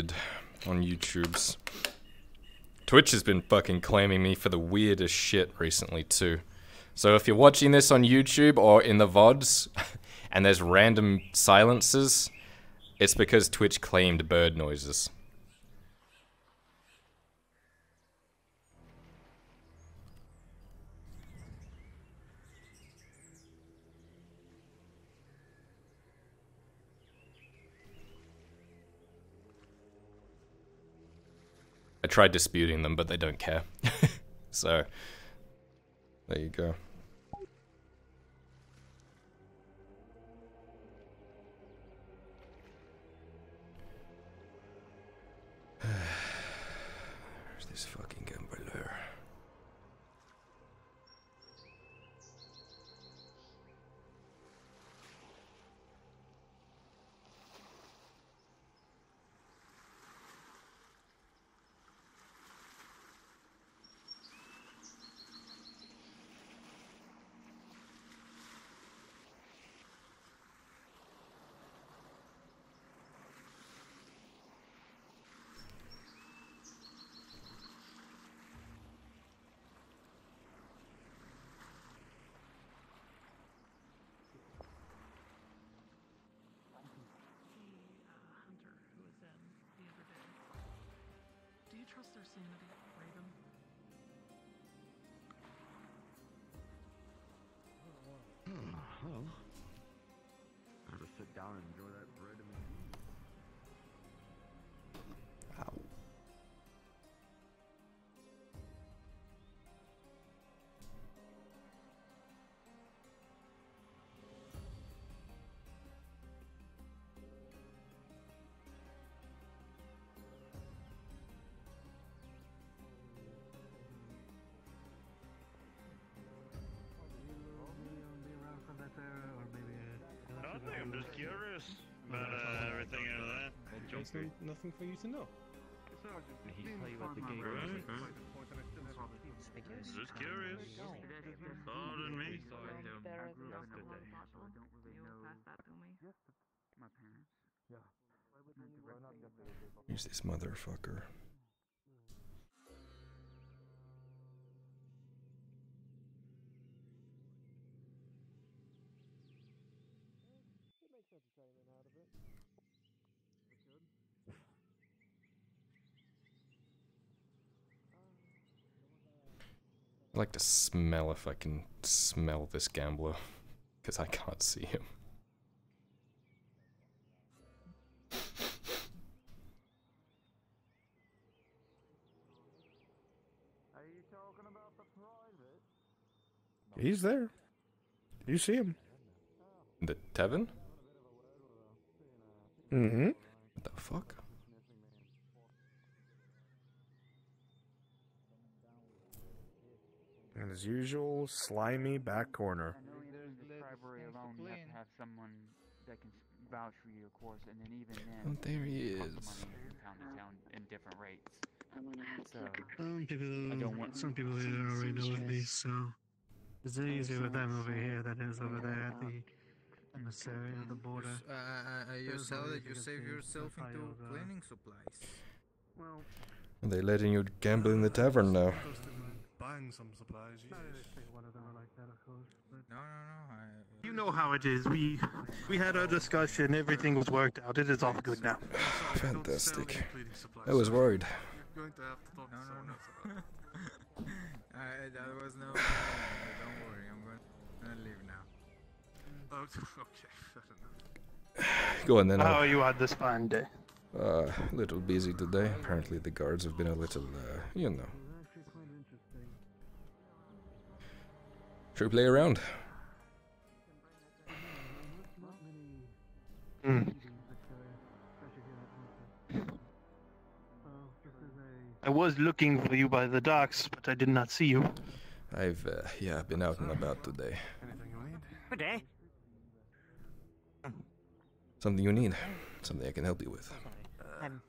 on YouTube's. Twitch has been fucking claiming me for the weirdest shit recently too. So if you're watching this on YouTube or in the VODs and there's random silences, it's because Twitch claimed bird noises. I tried disputing them, but they don't care. so, there you go. Jason, nothing for you to know. He tell you at the gate. Right, right. Just curious. Pardon me. My parents. Yeah. Here's this motherfucker. Like to smell if I can smell this gambler. Because I can't see him. Are you talking about the private? He's there. You see him. The Tevin? Mm-hmm. What the fuck? In his usual slimy back corner. There's the bribery alone. You have to have someone that can vouch for you, of course, and then even then, Oh, there he is. money from town to town in different rates. I want to have separate. Some people, I don't want some people here already know of me, so it's easier with them over here than it is over there at the emissary of the border. Uh, uh, uh, you There's saw that you a save yourself into uh, cleaning supplies. Well, Are they letting you gamble in the tavern now? Buying some supplies. not every one of them are like that, of course. But No, no, no. I, You know how it is. We we had our discussion. Everything was worked out. It is all good now. Fantastic. I was worried. You're going to have to talk no, to someone no, else about no. I, that was no. don't worry, I'm going to leave now. Okay. Go on then. How are you had this fine day? Uh, a little busy today. Apparently the guards have been a little, uh, you know. Should we play around? Mm. I was looking for you by the docks, but I did not see you. I've, uh, yeah, been out and about today. Good day. Something you need? Something I can help you with? Um,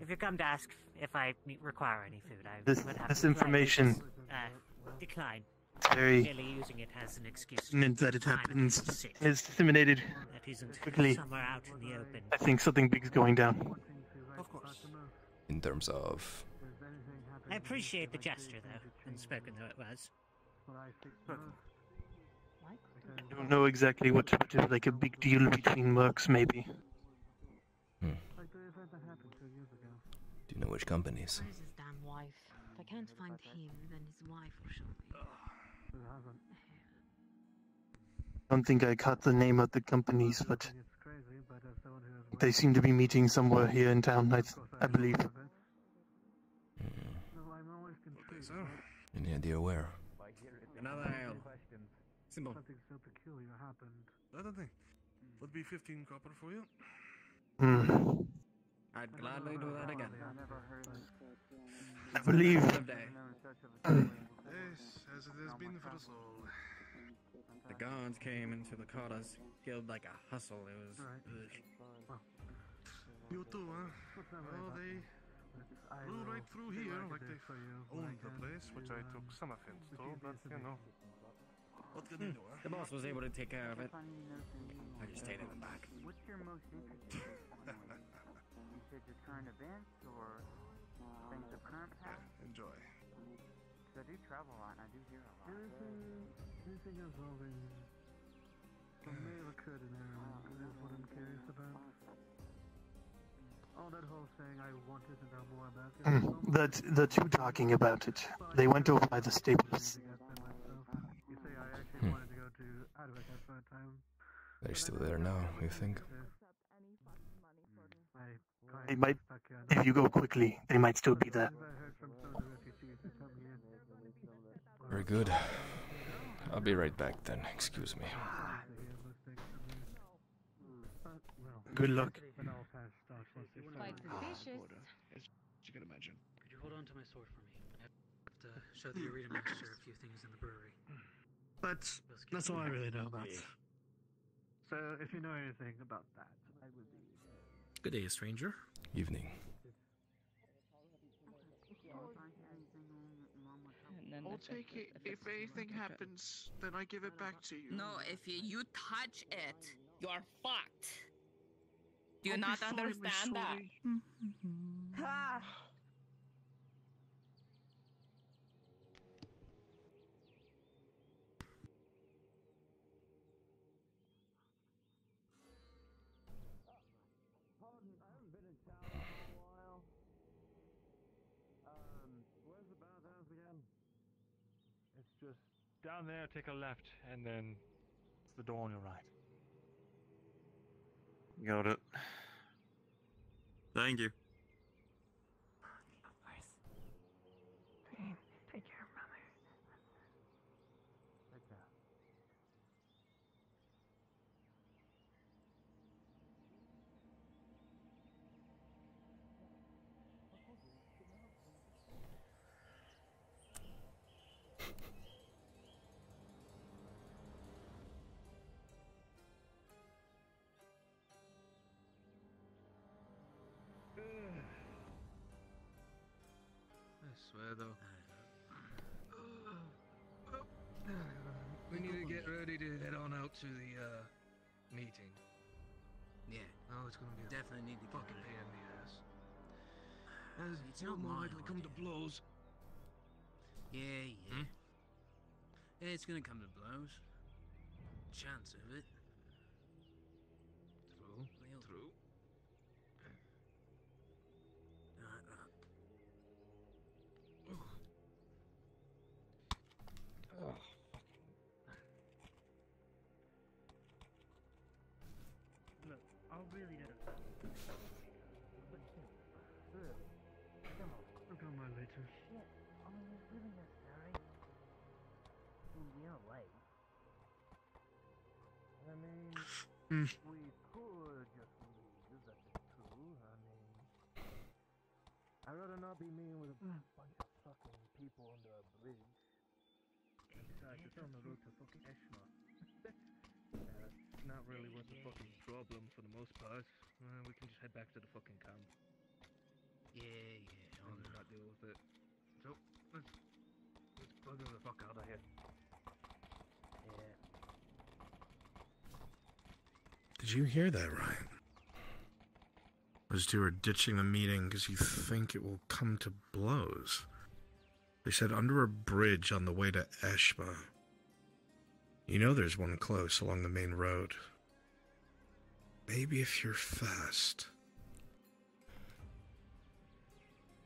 if you come to ask if I require any food, I This- would have this to information- dis- uh, decline. Very Merely using it as an excuse. pertinent that it happens. to sit. It's disseminated That isn't quickly. somewhere out in the open. I think something big's going down. Of course. In terms of. I appreciate the gesture, though, unspoken though it was. I don't know exactly what, but it's like a big deal between mercs, maybe. Hmm. Do you know which companies? Where's his damn wife? If I can't find him, then his wife will show me. I don't think I caught the name of the companies, but they seem to be meeting somewhere here in town, I, I believe. Okay, so Any idea where? another ale. Simple. Something so peculiar happened. I don't think. Would be 15 copper for you. Hmm. I'd gladly do that again. I believe. Yes, as it has been for us all. The guards came into the Carter's guild like a hustle. It was. ugh. You too, huh? Oh, they blew right through here like they owned the place, which I took some offense to, but you know. What can they do, huh? The boss was able to take care of it. I just stayed in the back. What's your most interesting? you said your current events or things of current past? Enjoy. So I do travel a lot and I do hear a lot. Anything, anything involving what may have occurred in Ireland is what I'm curious about. All that whole thing I wanted to know more about. Hmm. The, the two talking about it. They went over by the stables. You say I actually wanted to go to Advocate for a time. They're still there now, you think? They might, if you go quickly, they might still be there. Very good. I'll be right back then, excuse me. Good luck. Quite suspicious. As you can imagine. Could you hold on to my sword for me? I have to show the arena master a few things in the brewery. That's that's all I really know about. So if you know anything about that, I would be. Good day, stranger. Evening. I'll take it. If anything happens, then I give it back to you. No, if you, you touch it, you're fucked. Do you I'll be not fine with understand that? Down there, take a left, and then it's the door on your right. Got it. Thank you. Swear though. We need to get ready to head on out to the uh, meeting. Yeah. Oh, it's gonna be Definitely need to fucking pain in the ass. As It's not more likely come to blows. Yeah, yeah. Yeah, It's gonna come to blows. Chance of it. Mean, Hmm. we could just leave, that is true. I mean, I'd rather not be meeting with a bunch of fucking people under a bridge. Besides, it's on the road to fucking Eshma. It's not really what's the fucking problem for the most part. Uh, we can just head back to the fucking camp Yeah, yeah. and not deal with it. So let's let's bugger the fuck out of here. Yeah. Did you hear that, Ryan? Those two are ditching the meeting because you think it will come to blows. They said under a bridge on the way to Eshma. You know there's one close along the main road. Maybe if you're fast.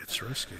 It's risky.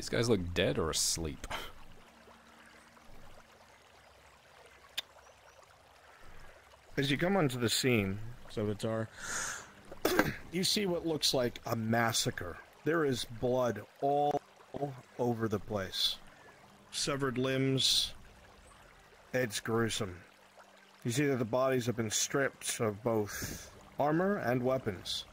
These guys look dead or asleep. As you come onto the scene, Sovitar, you see what looks like a massacre. There is blood all over the place. Severed limbs. It's gruesome. You see that the bodies have been stripped of both armor and weapons.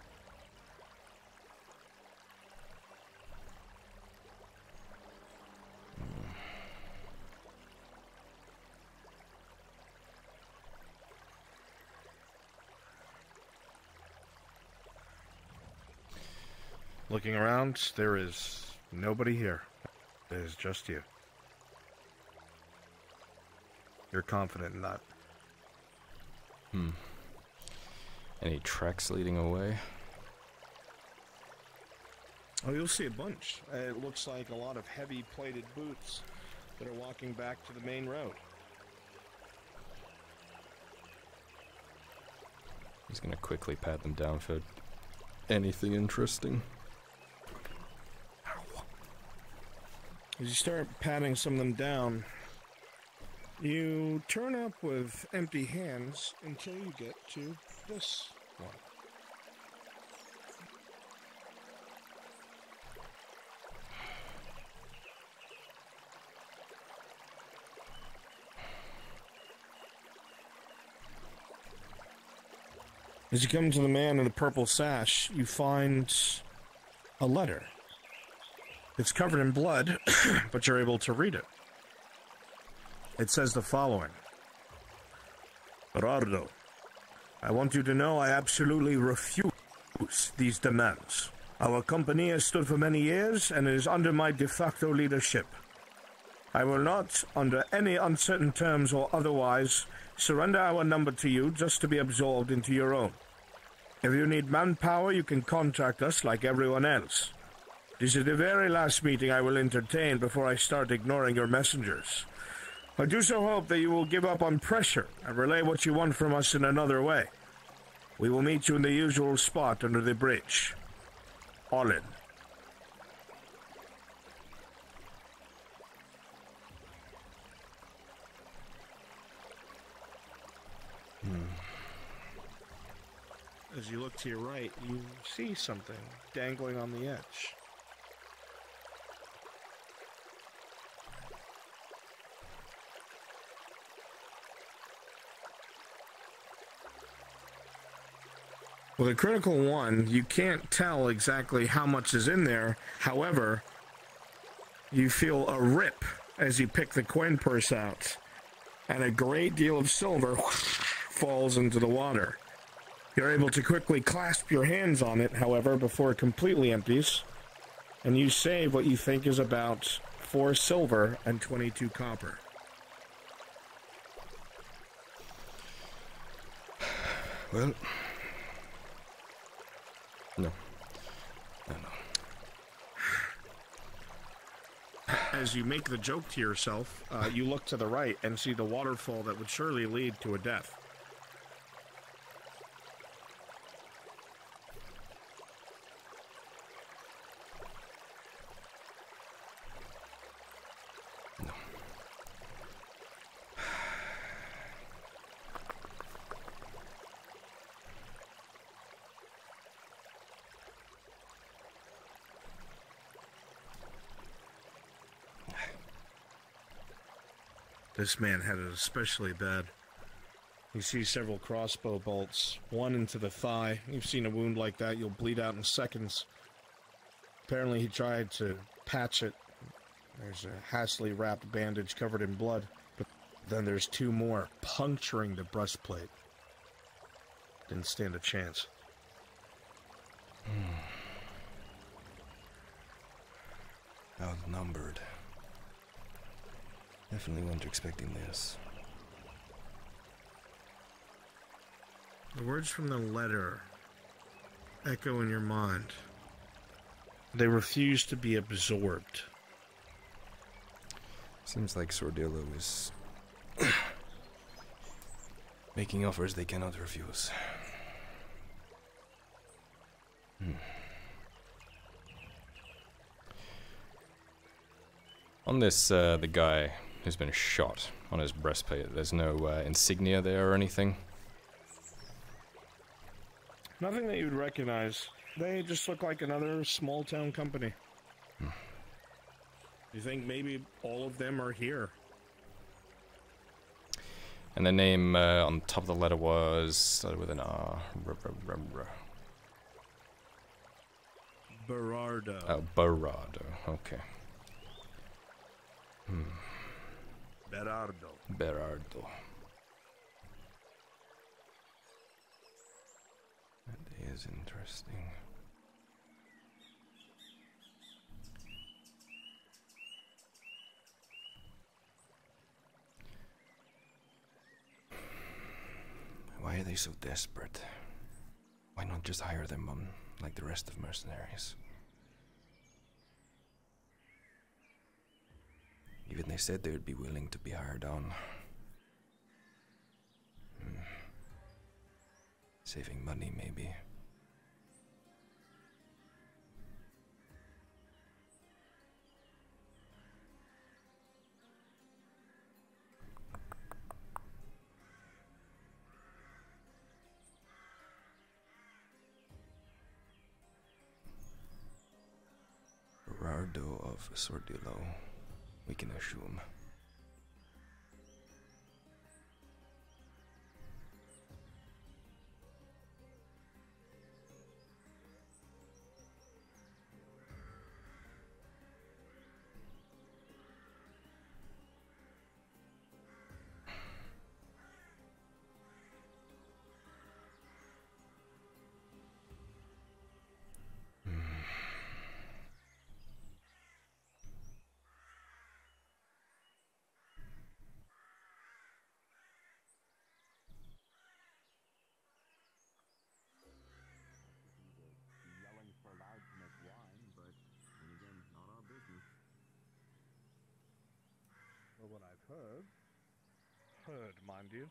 Looking around, there is nobody here. It is just you. You're confident in that. Hmm. Any tracks leading away? Oh, you'll see a bunch. Uh, It looks like a lot of heavy plated boots that are walking back to the main road. He's gonna quickly pat them down for anything interesting. As you start patting some of them down, you turn up with empty hands until you get to this one. As you come to the man in the purple sash, you find a letter. It's covered in blood, but you're able to read it. It says the following Gerardo, I want you to know I absolutely refuse these demands. Our company has stood for many years and is under my de facto leadership. I will not, under any uncertain terms or otherwise, surrender our number to you just to be absorbed into your own. If you need manpower, you can contact us like everyone else. This is the very last meeting I will entertain before I start ignoring your messengers. I do so hope that you will give up on pressure and relay what you want from us in another way. We will meet you in the usual spot under the bridge. All in. Hmm. As you look to your right, you see something dangling on the edge. With a critical one, you can't tell exactly how much is in there. However, you feel a rip as you pick the coin purse out, and a great deal of silver falls into the water. You're able to quickly clasp your hands on it, however, before it completely empties, and you save what you think is about 4 silver and 22 copper. Well, As you make the joke to yourself, uh, you look to the right and see the waterfall that would surely lead to a death. This man had it especially bad. You see several crossbow bolts, one into the thigh. You've seen a wound like that, you'll bleed out in seconds. Apparently, he tried to patch it. There's a hastily wrapped bandage covered in blood, but then there's two more puncturing the breastplate. Didn't stand a chance. Hmm. Outnumbered. Definitely weren't expecting this. The words from the letter echo in your mind. They refuse to be absorbed. Seems like Sordillo is making offers they cannot refuse. Hmm. On this, uh, the guy who's been shot on his breastplate, there's no uh, insignia there or anything. Nothing that you'd recognize. They just look like another small town company. You think maybe all of them are here? And the name uh, on top of the letter was started with an r- Berardo. Oh, Berardo. Okay. Hmm. Berardo. Berardo. That is interesting. Why are they so desperate? Why not just hire them on like the rest of mercenaries? Even they said they would be willing to be hired on. Hmm. Saving money, maybe. Gerardo of Sordillo, we can assume. Heard, heard, mind you,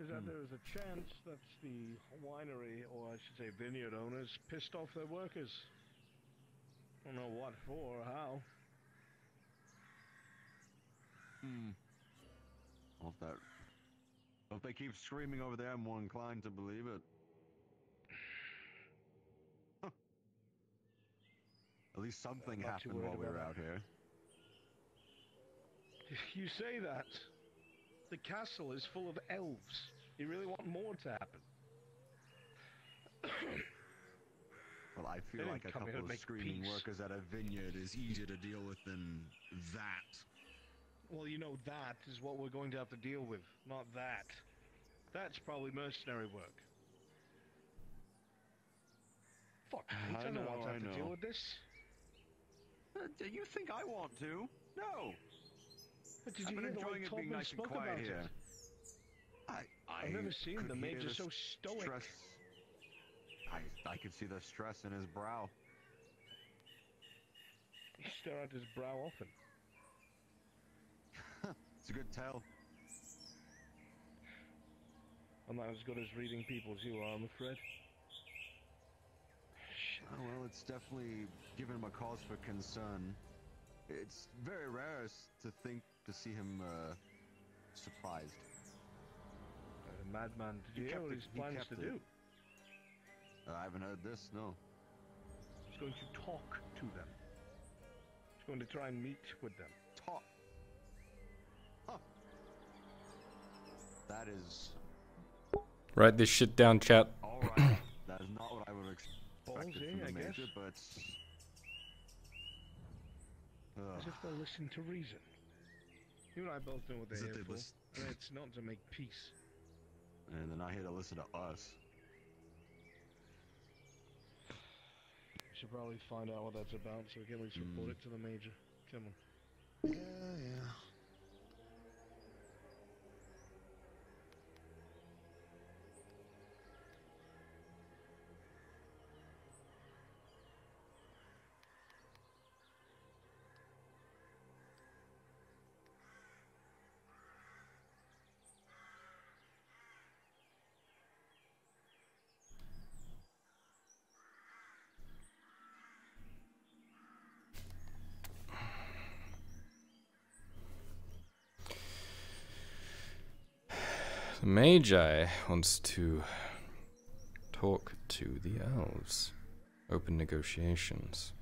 is that Hmm. there is a chance that the winery, or I should say vineyard owners, pissed off their workers. I don't know what for or how. Hmm. Well, if that. If they keep screaming over there, I'm more inclined to believe it. At least something happened while we were out here. You say that. The castle is full of elves. You really want more to happen? Well, I feel like a didn't come here couple of screaming peace. workers at a vineyard is easier to deal with than that. Well, you know that is what we're going to have to deal with, not that. That's probably mercenary work. Fuck, I I don't know, want to I have to deal know. with this. Uh, do you think I want to? No. But did I've you been hear the way enjoying it being nice and spoke quiet about here. it? I, I I've never seen the major the so stoic. Stress. I, I could see the stress in his brow. You stare at his brow often. It's a good tell. I'm not as good as reading people as you are, I'm afraid. Oh, well, it's definitely given him a cause for concern. It's very rare to think to see him uh, surprised. Uh, madman, did you He hear kept what it- he's he plans kept to it. do? Uh, I haven't heard this, no. He's going to talk to them. He's going to try and meet with them. Talk. Huh. That is Write this shit down, chat. all right. that is not what I would have expected from the I major, guess. but Ugh. As if they'll listen to reason. You and I both know what they're if here they for. lis- and it's not to make peace. and they're not here to listen to us. We should probably find out what that's about so we can at least report hmm. it to the major. Come on. Yeah, yeah. Magi wants to talk to the elves. Open negotiations.